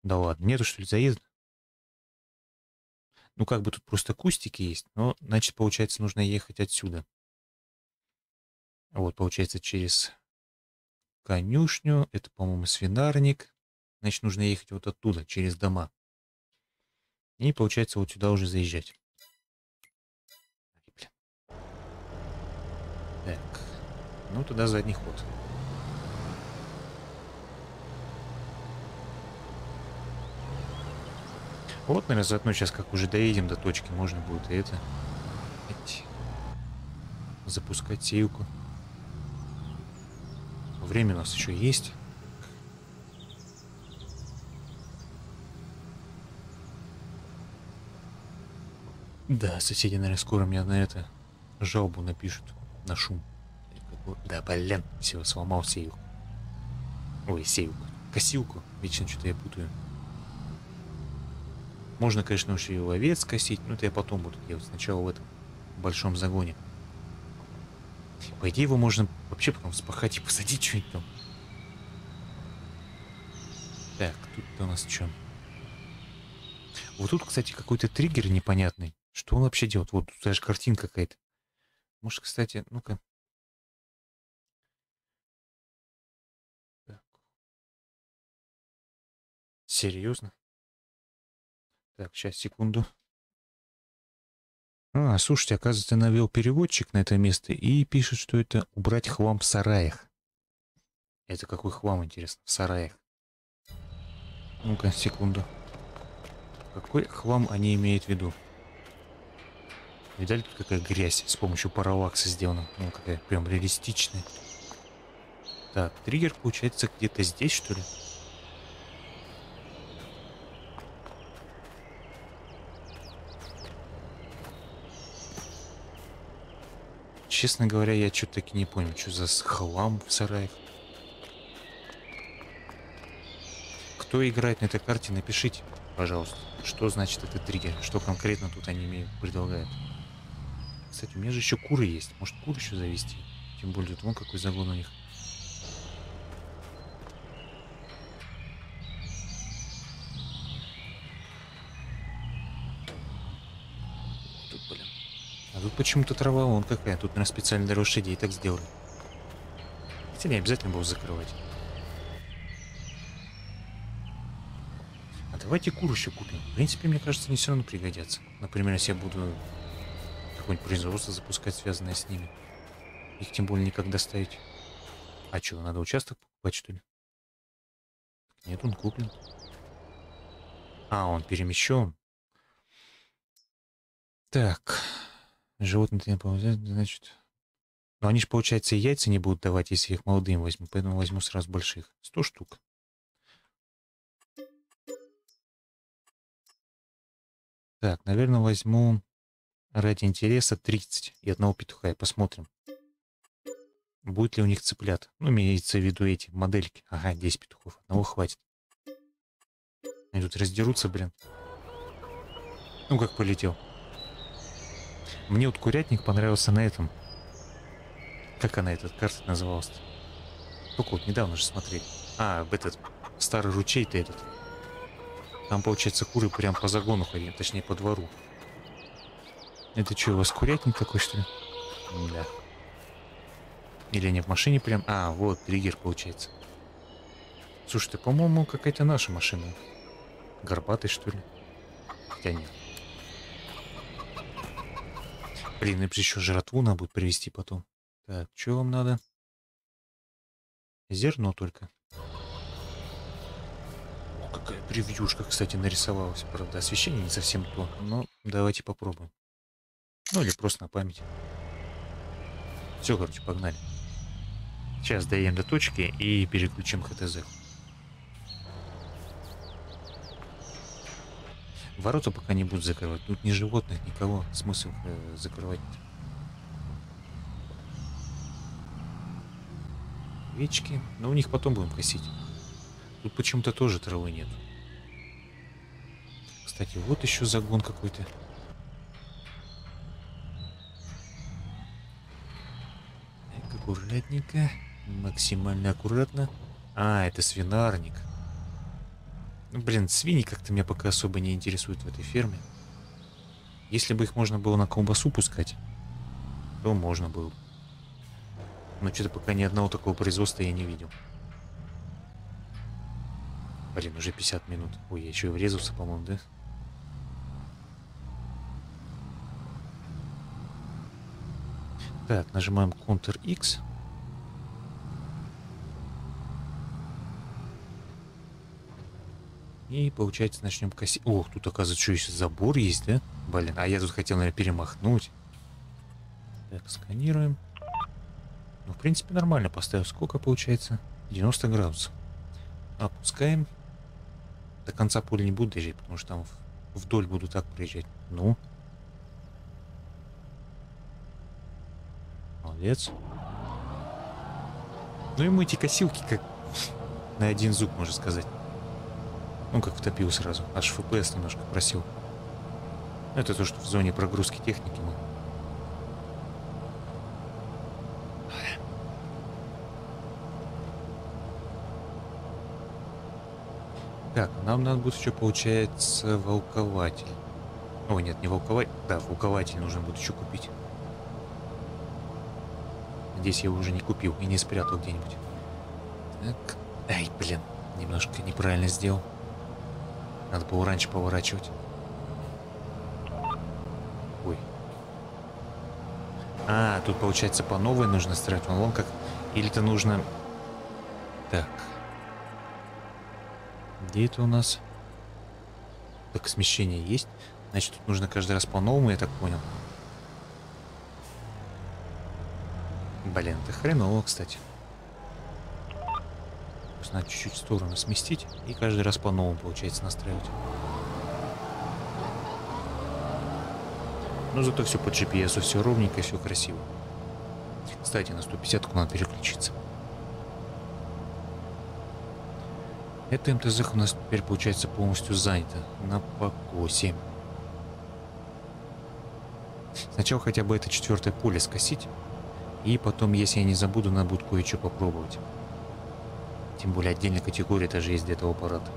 Да ладно, нету что ли заезда? Ну, как бы тут просто кустики есть, но, значит, получается, нужно ехать отсюда. Вот, получается, через конюшню. Это, по-моему, свинарник. Значит, нужно ехать вот оттуда, через дома. И получается вот сюда уже заезжать. Так. Ну, туда задний ход. Вот, наверное, заодно сейчас, как уже доедем до точки, можно будет и это... Запускать сеюку. Время у нас еще есть. Да, соседи, наверное, скоро мне на это жалобу напишут на шум. Да, блин, все, сломал сеюку. Ой, сеюку. Косилку. Вечно что-то я путаю. Можно, конечно, еще и овец косить, но это я потом буду делать. Сначала в этом большом загоне. По идее, его можно вообще потом спахать и посадить что-нибудь там. Так, тут у нас что? Вот тут, кстати, какой-то триггер непонятный. Что он вообще делает? Вот тут даже картинка какая-то. Может, кстати, ну-ка. Серьезно? Так, сейчас, секунду. А, слушайте, оказывается, навел переводчик на это место и пишет, что это убрать хлам в сараях. Это какой хлам, интересно, в сараях? Ну-ка, секунду. Какой хлам они имеют в виду? Видали, тут какая грязь с помощью параллакса сделана? Ну, какая прям реалистичная. Так, триггер получается где-то здесь, что ли? Честно говоря, я что-то таки не понял, что за хлам в сараях. Кто играет на этой карте, напишите, пожалуйста, что значит этот триггер, что конкретно тут они предлагают. Кстати, у меня же еще куры есть. Может, кур еще завести? Тем более, тут вон какой загон у них. Тут, блин. А тут почему-то трава вон какая. Тут, наверное, специально для лошадей так сделали. Хотя не обязательно было закрывать. А давайте кур еще купим. В принципе, мне кажется, они все равно пригодятся. Например, если я буду какое-нибудь производство запускать, связанное с ними. Их тем более никак доставить. А что, надо участок покупать, что ли? Нет, он куплен. А, он перемещен. Так. Животные не получают, значит... Но они же, получается, и яйца не будут давать, если их молодым возьму. Поэтому возьму сразу больших. Сто штук. Так, наверное, возьму Ради интереса 30 и одного петуха. И посмотрим, будет ли у них цыплят. Ну, имеется в виду эти модельки. Ага, 10 петухов. Одного хватит. Они тут раздерутся, блин. Ну, как полетел. Мне вот курятник понравился на этом. Как она, этот карта называлась-то? Только вот недавно же смотрели. А, этот старый ручей-то этот. Там, получается, куры прям по загону ходили, точнее, по двору. Это что, у вас курятник такой, что ли? Да. Или они в машине прям... А, вот, триггер получается. Слушай, ты, по-моему, какая-то наша машина. Горбатый, что ли? Хотя нет. Блин, и еще жратву надо будет привезти потом. Так, что вам надо? Зерно только. Какая превьюшка, кстати, нарисовалась. Правда, освещение не совсем то. Но давайте попробуем. Ну или просто на память. Все, короче, погнали. Сейчас доедем до точки и переключим ХТЗ. Ворота пока не будут закрывать. Тут ни животных, никого. Смысл э, закрывать. Вечки. Но у них потом будем косить. Тут почему-то тоже травы нет. Кстати, вот еще загон какой-то. Аккуратненько. Максимально аккуратно. А, это свинарник. Ну, блин, свиньи как-то меня пока особо не интересуют в этой ферме. Если бы их можно было на колбасу пускать, то можно было. Но что-то пока ни одного такого производства я не видел. Блин, уже 50 минут. Ой, я еще и врезался, по-моему, да? Так, нажимаем Ctrl-X. И, получается, начнем косить. Ох, тут, оказывается, что еще забор есть, да? Блин, а я тут хотел, наверное, перемахнуть. Так, сканируем. Ну, в принципе, нормально поставил. Сколько получается? 90 градусов. Опускаем. До конца поля не буду доезжать, потому что там вдоль буду так проезжать. Ну. Молодец. Ну и мы эти косилки как <laughs> на один зуб, можно сказать. Ну, как втопил сразу. Аж FPS немножко просил. Это то, что в зоне прогрузки техники мы. Так, нам надо будет еще, получается, волкователь. О, нет, не волкователь. Да, волкователь нужно будет еще купить. Надеюсь, я его уже не купил и не спрятал где-нибудь. Так. Ай, блин, немножко неправильно сделал. Надо было раньше поворачивать. Ой. А, тут, получается, по новой нужно строить. Вон как. Или это нужно... Так. Где это у нас? Так, смещение есть. Значит, тут нужно каждый раз по-новому, я так понял. Блин, это хреново, кстати. Просто надо чуть-чуть в сторону сместить и каждый раз по-новому, получается, настраивать. Но зато все по GPS, все ровненько, все красиво. Кстати, на 150 надо переключиться. Это МТЗ у нас теперь получается полностью занято на покосе. Сначала хотя бы это четвертое поле скосить. И потом, если я не забуду, надо будет кое-что попробовать. Тем более отдельная категория даже есть для этого аппарата.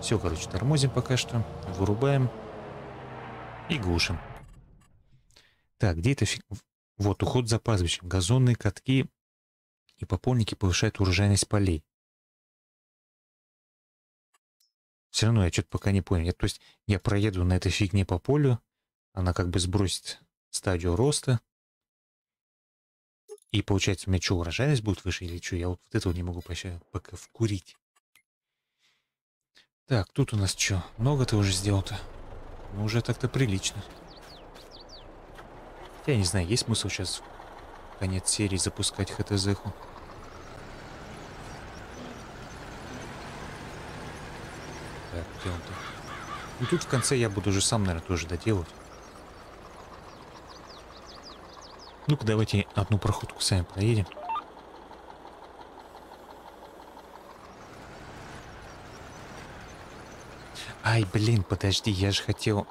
Все, короче, тормозим пока что. Вырубаем. И глушим. Так, где это фиг... Вот, уход за пастбищем. Газонные катки и попольники повышают урожайность полей. Все равно я что-то пока не понял. Я, то есть я проеду на этой фигне по полю, она как бы сбросит стадию роста. И получается, у меня что, урожайность будет выше или что? Я вот, вот этого не могу пока, пока вкурить. Так, тут у нас что? Много ты уже сделал-то? Ну, уже так-то прилично. Я не знаю, есть смысл сейчас конец серии запускать ХТЗ-ху? Так, где он-то? Ну тут в конце я буду уже сам, наверное, тоже доделать. Ну-ка, давайте одну проходку сами проедем. Ай, блин, подожди, я же хотел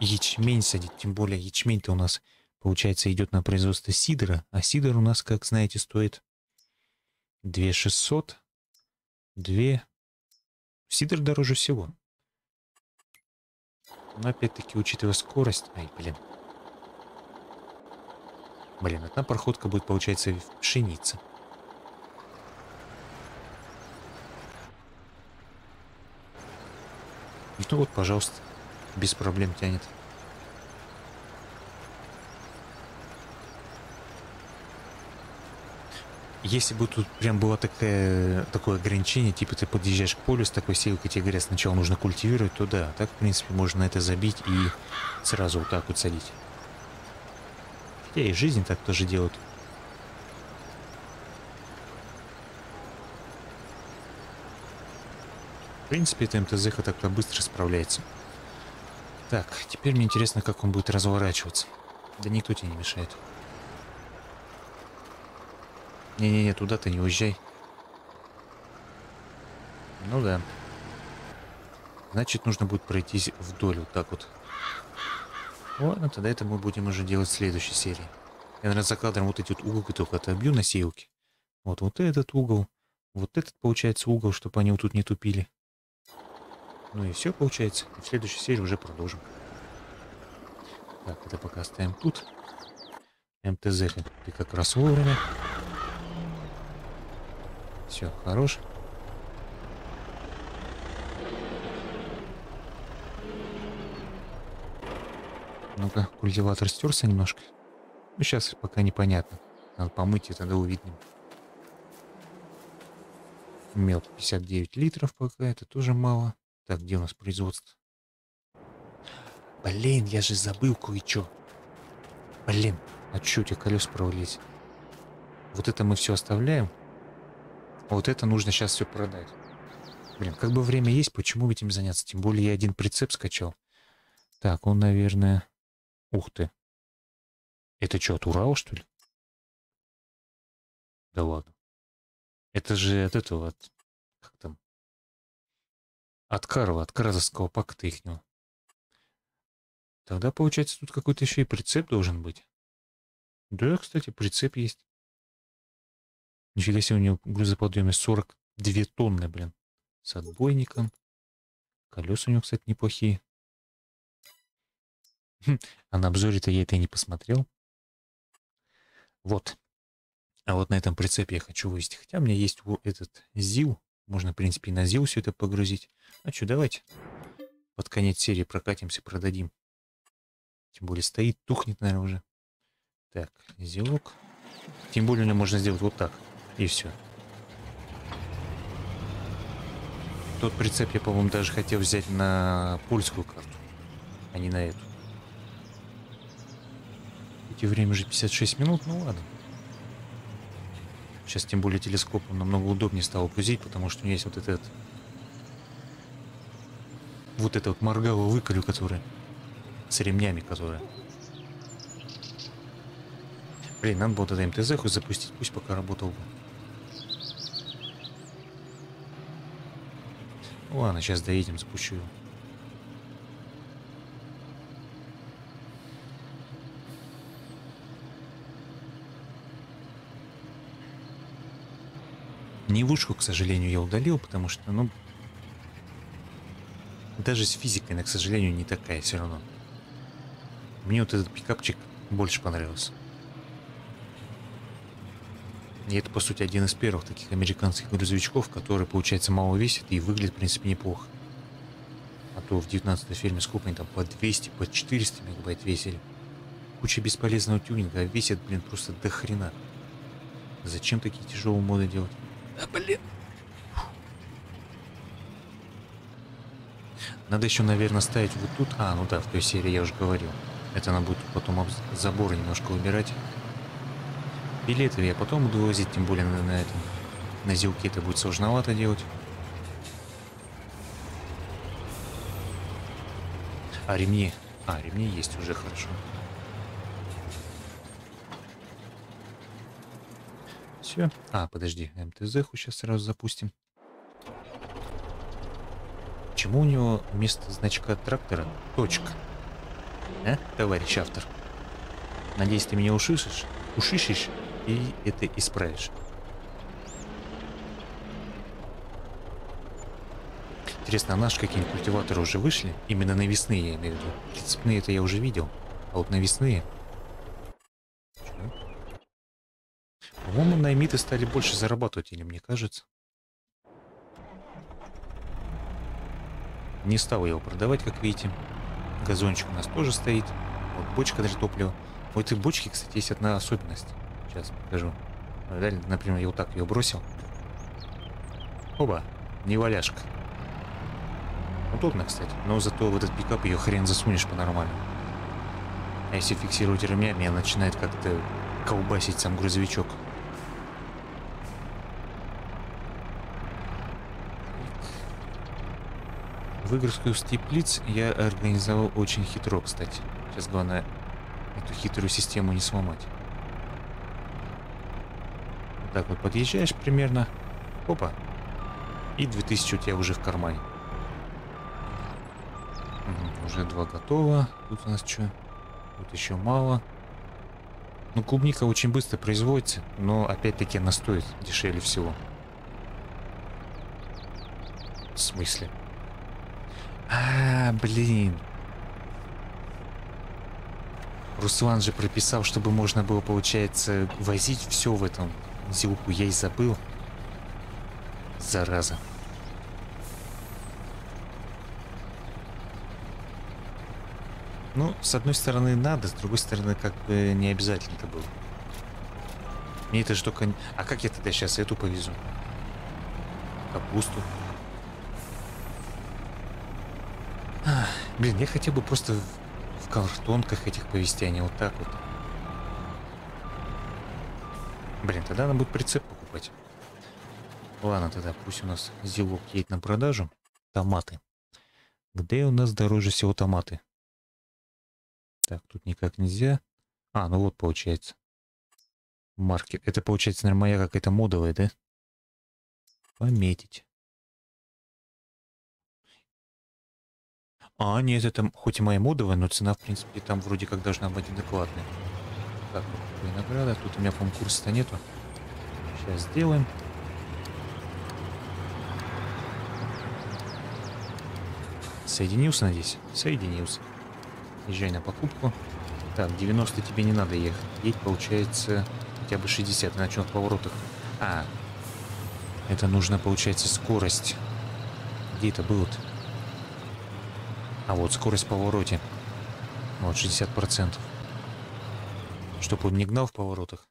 ячмень садить. Тем более ячмень-то у нас, получается, идет на производство сидора. А сидор у нас, как знаете, стоит 2600. 2 Сидр дороже всего. Но опять-таки, учитывая скорость... Ай, блин. Блин, одна проходка будет, получается, пшеница. Ну вот, пожалуйста, без проблем тянет. Если бы тут прям было такое, такое ограничение, типа ты подъезжаешь к полю с такой силкой, тебе говорят, сначала нужно культивировать, то да. Так, в принципе, можно это забить и сразу вот так вот садить. Хотя и жизнь так тоже делают. В принципе, это МТЗ так-то быстро справляется. Так, теперь мне интересно, как он будет разворачиваться. Да никто тебе не мешает. Не-не-не, туда ты не уезжай. Ну да. Значит, нужно будет пройтись вдоль вот так вот. Ладно, тогда это мы будем уже делать в следующей серии. Я, наверное, за кадром вот эти вот угол только отобью на сеялке. Вот, вот этот угол. Вот этот, получается, угол, чтобы они вот тут не тупили. Ну и все, получается. И в следующей серии уже продолжим. Так, это пока оставим тут. МТЗ, ты как раз вовремя. Все, хорош. Ну-ка, культиватор стерся немножко. Ну, сейчас пока непонятно. Надо помыть и тогда увидим. Мед 59 литров пока, это тоже мало. Так, где у нас производство? Блин, я же забыл кое-что. Блин, а что у тебя колес провалились? Вот это мы все оставляем. Вот это нужно сейчас все продать. Блин, как бы время есть, почему этим заняться? Тем более я один прицеп скачал. Так, он, наверное... Ух ты. Это что, от Урала, что ли? Да ладно. Это же от этого, от... Как там? От Карла, от Каразовского пакта ихнего. Тогда, получается, тут какой-то еще и прицеп должен быть. Да, кстати, прицеп есть. Нифига себе, у него грузоподъемность 42 тонны, блин. С отбойником. Колеса у него, кстати, неплохие. Хм, а на обзоре-то я это и не посмотрел. Вот. А вот на этом прицепе я хочу вывести. Хотя у меня есть этот ЗИЛ. Можно, в принципе, и на ЗИЛ все это погрузить. А что, давайте под конец серии прокатимся, продадим. Тем более стоит, тухнет, наверное, уже. Так, ЗИЛок. Тем более у меня можно сделать вот так. И все. Тот прицеп я, по-моему, даже хотел взять на польскую карту, а не на эту. Эти время уже 56 минут, ну ладно. Сейчас тем более телескопом намного удобнее стало грузить, потому что у меня есть вот этот... Вот это вот моргало выколю, которая... С ремнями, которая... Блин, надо было тогда МТЗ хоть запустить, пусть пока работал бы. Ладно, сейчас доедем, запущу его. Невушку, к сожалению, я удалил, потому что, ну... Даже с физикой она, к сожалению, не такая все равно. Мне вот этот пикапчик больше понравился. И это, по сути, один из первых таких американских грузовичков, который, получается, мало весит и выглядит, в принципе, неплохо. А то в 19-й фильме сколько они там, по 200, по 400 мегабайт весили. Куча бесполезного тюнинга, а весит, блин, просто до хрена. Зачем такие тяжелые моды делать? А, блин. Надо еще, наверное, ставить вот тут. А, ну да, в той серии я уже говорил. Это надо будет потом заборы немножко убирать. Билеты я потом буду возить, тем более на, на этом. На зилке это будет сложновато делать. А ремни? А, ремни есть уже хорошо. Все. А, подожди, МТЗ сейчас сразу запустим. Почему у него вместо значка трактора точка? А, товарищ автор? Надеюсь, ты меня услышишь? Услышишь? и это исправишь. Интересно, а наши какие-нибудь культиваторы уже вышли? Именно навесные, я имею в виду. Прицепные это я уже видел. А вот навесные... По-моему, наймиты стали больше зарабатывать, или мне кажется. Не стал его продавать, как видите. Газончик у нас тоже стоит. Вот бочка для топлива. У этой бочки, кстати, есть одна особенность. Сейчас покажу. Например, я вот так ее бросил. Оба, не валяшка. Удобно, кстати. Но зато в этот пикап ее хрен засунешь по-нормальному. А если фиксировать ремнями, она начинает как-то колбасить сам грузовичок. Выгрузку с теплиц я организовал очень хитро, кстати. Сейчас главное эту хитрую систему не сломать так вот подъезжаешь примерно, опа, и 2000 у тебя уже в кармане. Уже два готово. Тут у нас что? Тут еще мало. Ну, клубника очень быстро производится, но опять-таки она стоит дешевле всего. В смысле? А, блин. Руслан же прописал, чтобы можно было, получается, возить все в этом Зилку я и забыл. Зараза. Ну, с одной стороны надо, с другой стороны как бы не обязательно это было. Мне это же только... А как я тогда сейчас эту повезу? капусту. Блин, я хотел бы просто в, в картонках этих повести, а не вот так вот. Блин, тогда надо будет прицеп покупать. Ладно, тогда пусть у нас зелок едет на продажу. Томаты. Где у нас дороже всего томаты? Так, тут никак нельзя. А, ну вот получается. Маркет. Это получается, наверное, моя какая-то модовая, да? Пометить. А, нет, это хоть и моя модовая, но цена, в принципе, там вроде как должна быть адекватная. Так, винограда. Тут у меня, по-моему, курса-то нету. Сейчас сделаем. Соединился, надеюсь? Соединился. Езжай на покупку. Так, 90 тебе не надо ехать. Едь, получается, хотя бы 60 на начнет поворотах. А, это нужно, получается, скорость. Где это было-то? А вот скорость в повороте. Вот, 60%. Чтобы он не гнал в поворотах.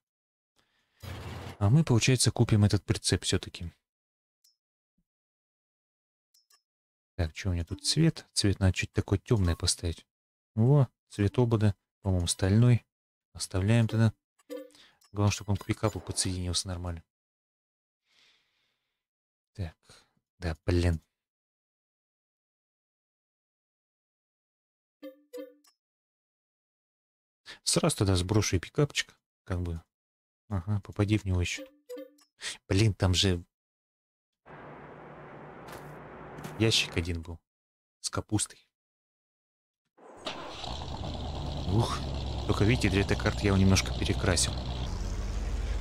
А мы, получается, купим этот прицеп все-таки. Так, что у меня тут цвет? Цвет надо чуть такой темный поставить. Во, цвет обода, по-моему, стальной. Оставляем тогда. Главное, чтобы он к пикапу подсоединился нормально. Так, да, блин. Сразу тогда сброшу и пикапчик, как бы. Ага, попади в него еще. Блин, там же ящик один был с капустой. Ух, только видите, для этой карты я его немножко перекрасил.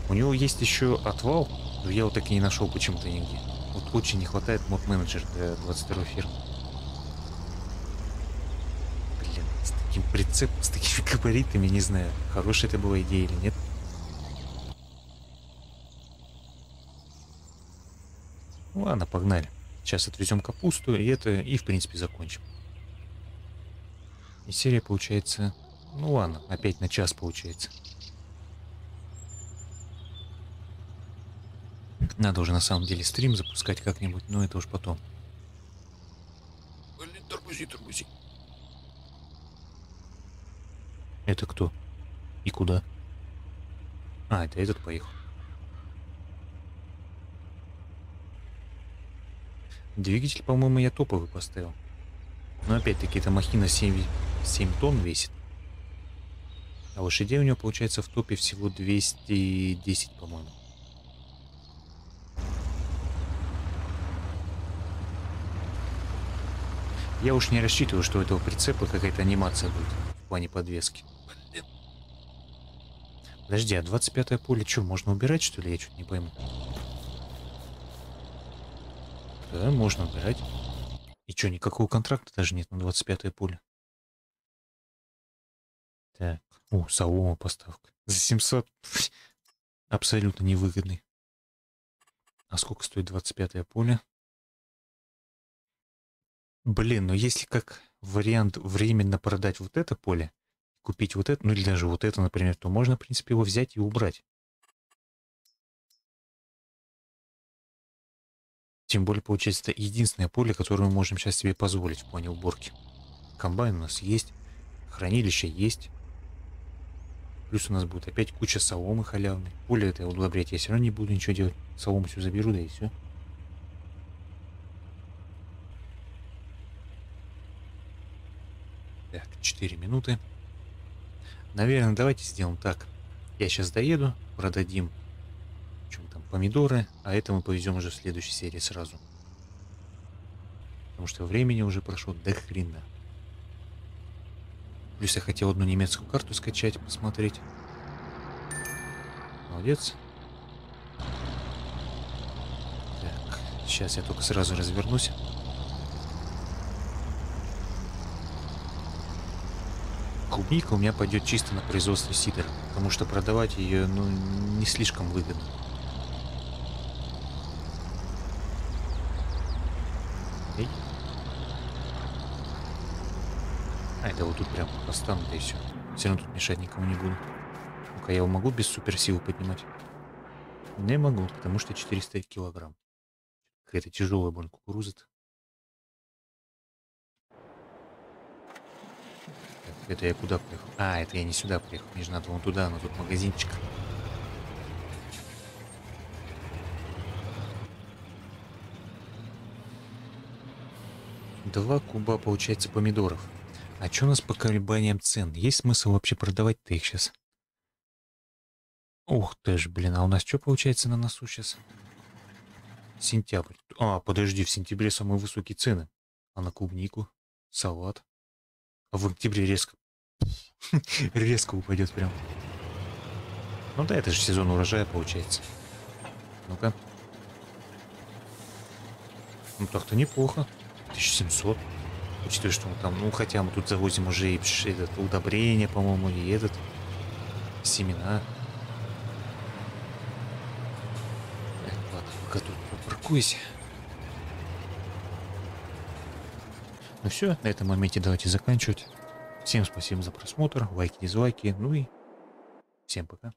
У него есть еще отвал, но я его так и не нашел почему-то нигде. Вот очень не хватает мод-менеджер для 22 фирмы. Блин, с таким прицепом, с такими <laughs> габаритами, не знаю, хорошая это была идея или нет. Ладно, погнали. Сейчас отвезем капусту, и это, и в принципе закончим. И серия получается... Ну ладно, опять на час получается. Надо уже на самом деле стрим запускать как-нибудь, но это уж потом. Блин, тормози, тормози. Это кто? И куда? А, это этот поехал. Двигатель, по-моему, я топовый поставил. Но опять-таки, эта махина 7, 7 тонн весит. А лошадей у него получается в топе всего 210, по-моему. Я уж не рассчитываю, что у этого прицепа какая-то анимация будет в плане подвески. Подожди, а 25 поле что, можно убирать, что ли? Я что-то не пойму. Да, можно убирать. И что, никакого контракта даже нет на 25 поле? Так, о, солома поставка. За 700 абсолютно невыгодный. А сколько стоит 25 поле? Блин, ну если как вариант временно продать вот это поле, купить вот это, ну или даже вот это, например, то можно, в принципе, его взять и убрать. Тем более, получается, это единственное поле, которое мы можем сейчас себе позволить в плане уборки. Комбайн у нас есть, хранилище есть. Плюс у нас будет опять куча соломы халявной. Поле это удобрять я все равно не буду ничего делать. Солому все заберу, да и все. Так, 4 минуты. Наверное, давайте сделаем так. Я сейчас доеду, продадим помидоры, а это мы повезем уже в следующей серии сразу. Потому что времени уже прошло до хрена. Плюс я хотел одну немецкую карту скачать, посмотреть. Молодец. Так, сейчас я только сразу развернусь. Клубника у меня пойдет чисто на производство сидора, потому что продавать ее ну, не слишком выгодно. Эй. А, это вот тут прям остану, да и все. Все равно тут мешать никому не буду. Ну-ка, я его могу без суперсилы поднимать? Не могу, потому что 400 килограмм. Какая-то тяжелая больно кукуруза-то. Это я куда приехал? А, это я не сюда приехал. Мне же надо вон туда, но тут магазинчик. Два куба, получается, помидоров. А что у нас по колебаниям цен? Есть смысл вообще продавать-то их сейчас? Ух ты ж, блин, а у нас что получается на носу сейчас? Сентябрь. А, подожди, в сентябре самые высокие цены. А на клубнику? Салат? В октябре резко... <laughs> резко упадет прям. Ну да, это же сезон урожая получается. Ну-ка. Ну так-то неплохо. 1700. Учитывая, что мы там, ну хотя мы тут завозим уже и этот, удобрение, по-моему, и этот, семена. Так, ладно, пока тут попаркуюсь. Ну все, на этом моменте давайте заканчивать. Всем спасибо за просмотр, лайки, дизлайки, ну и всем пока.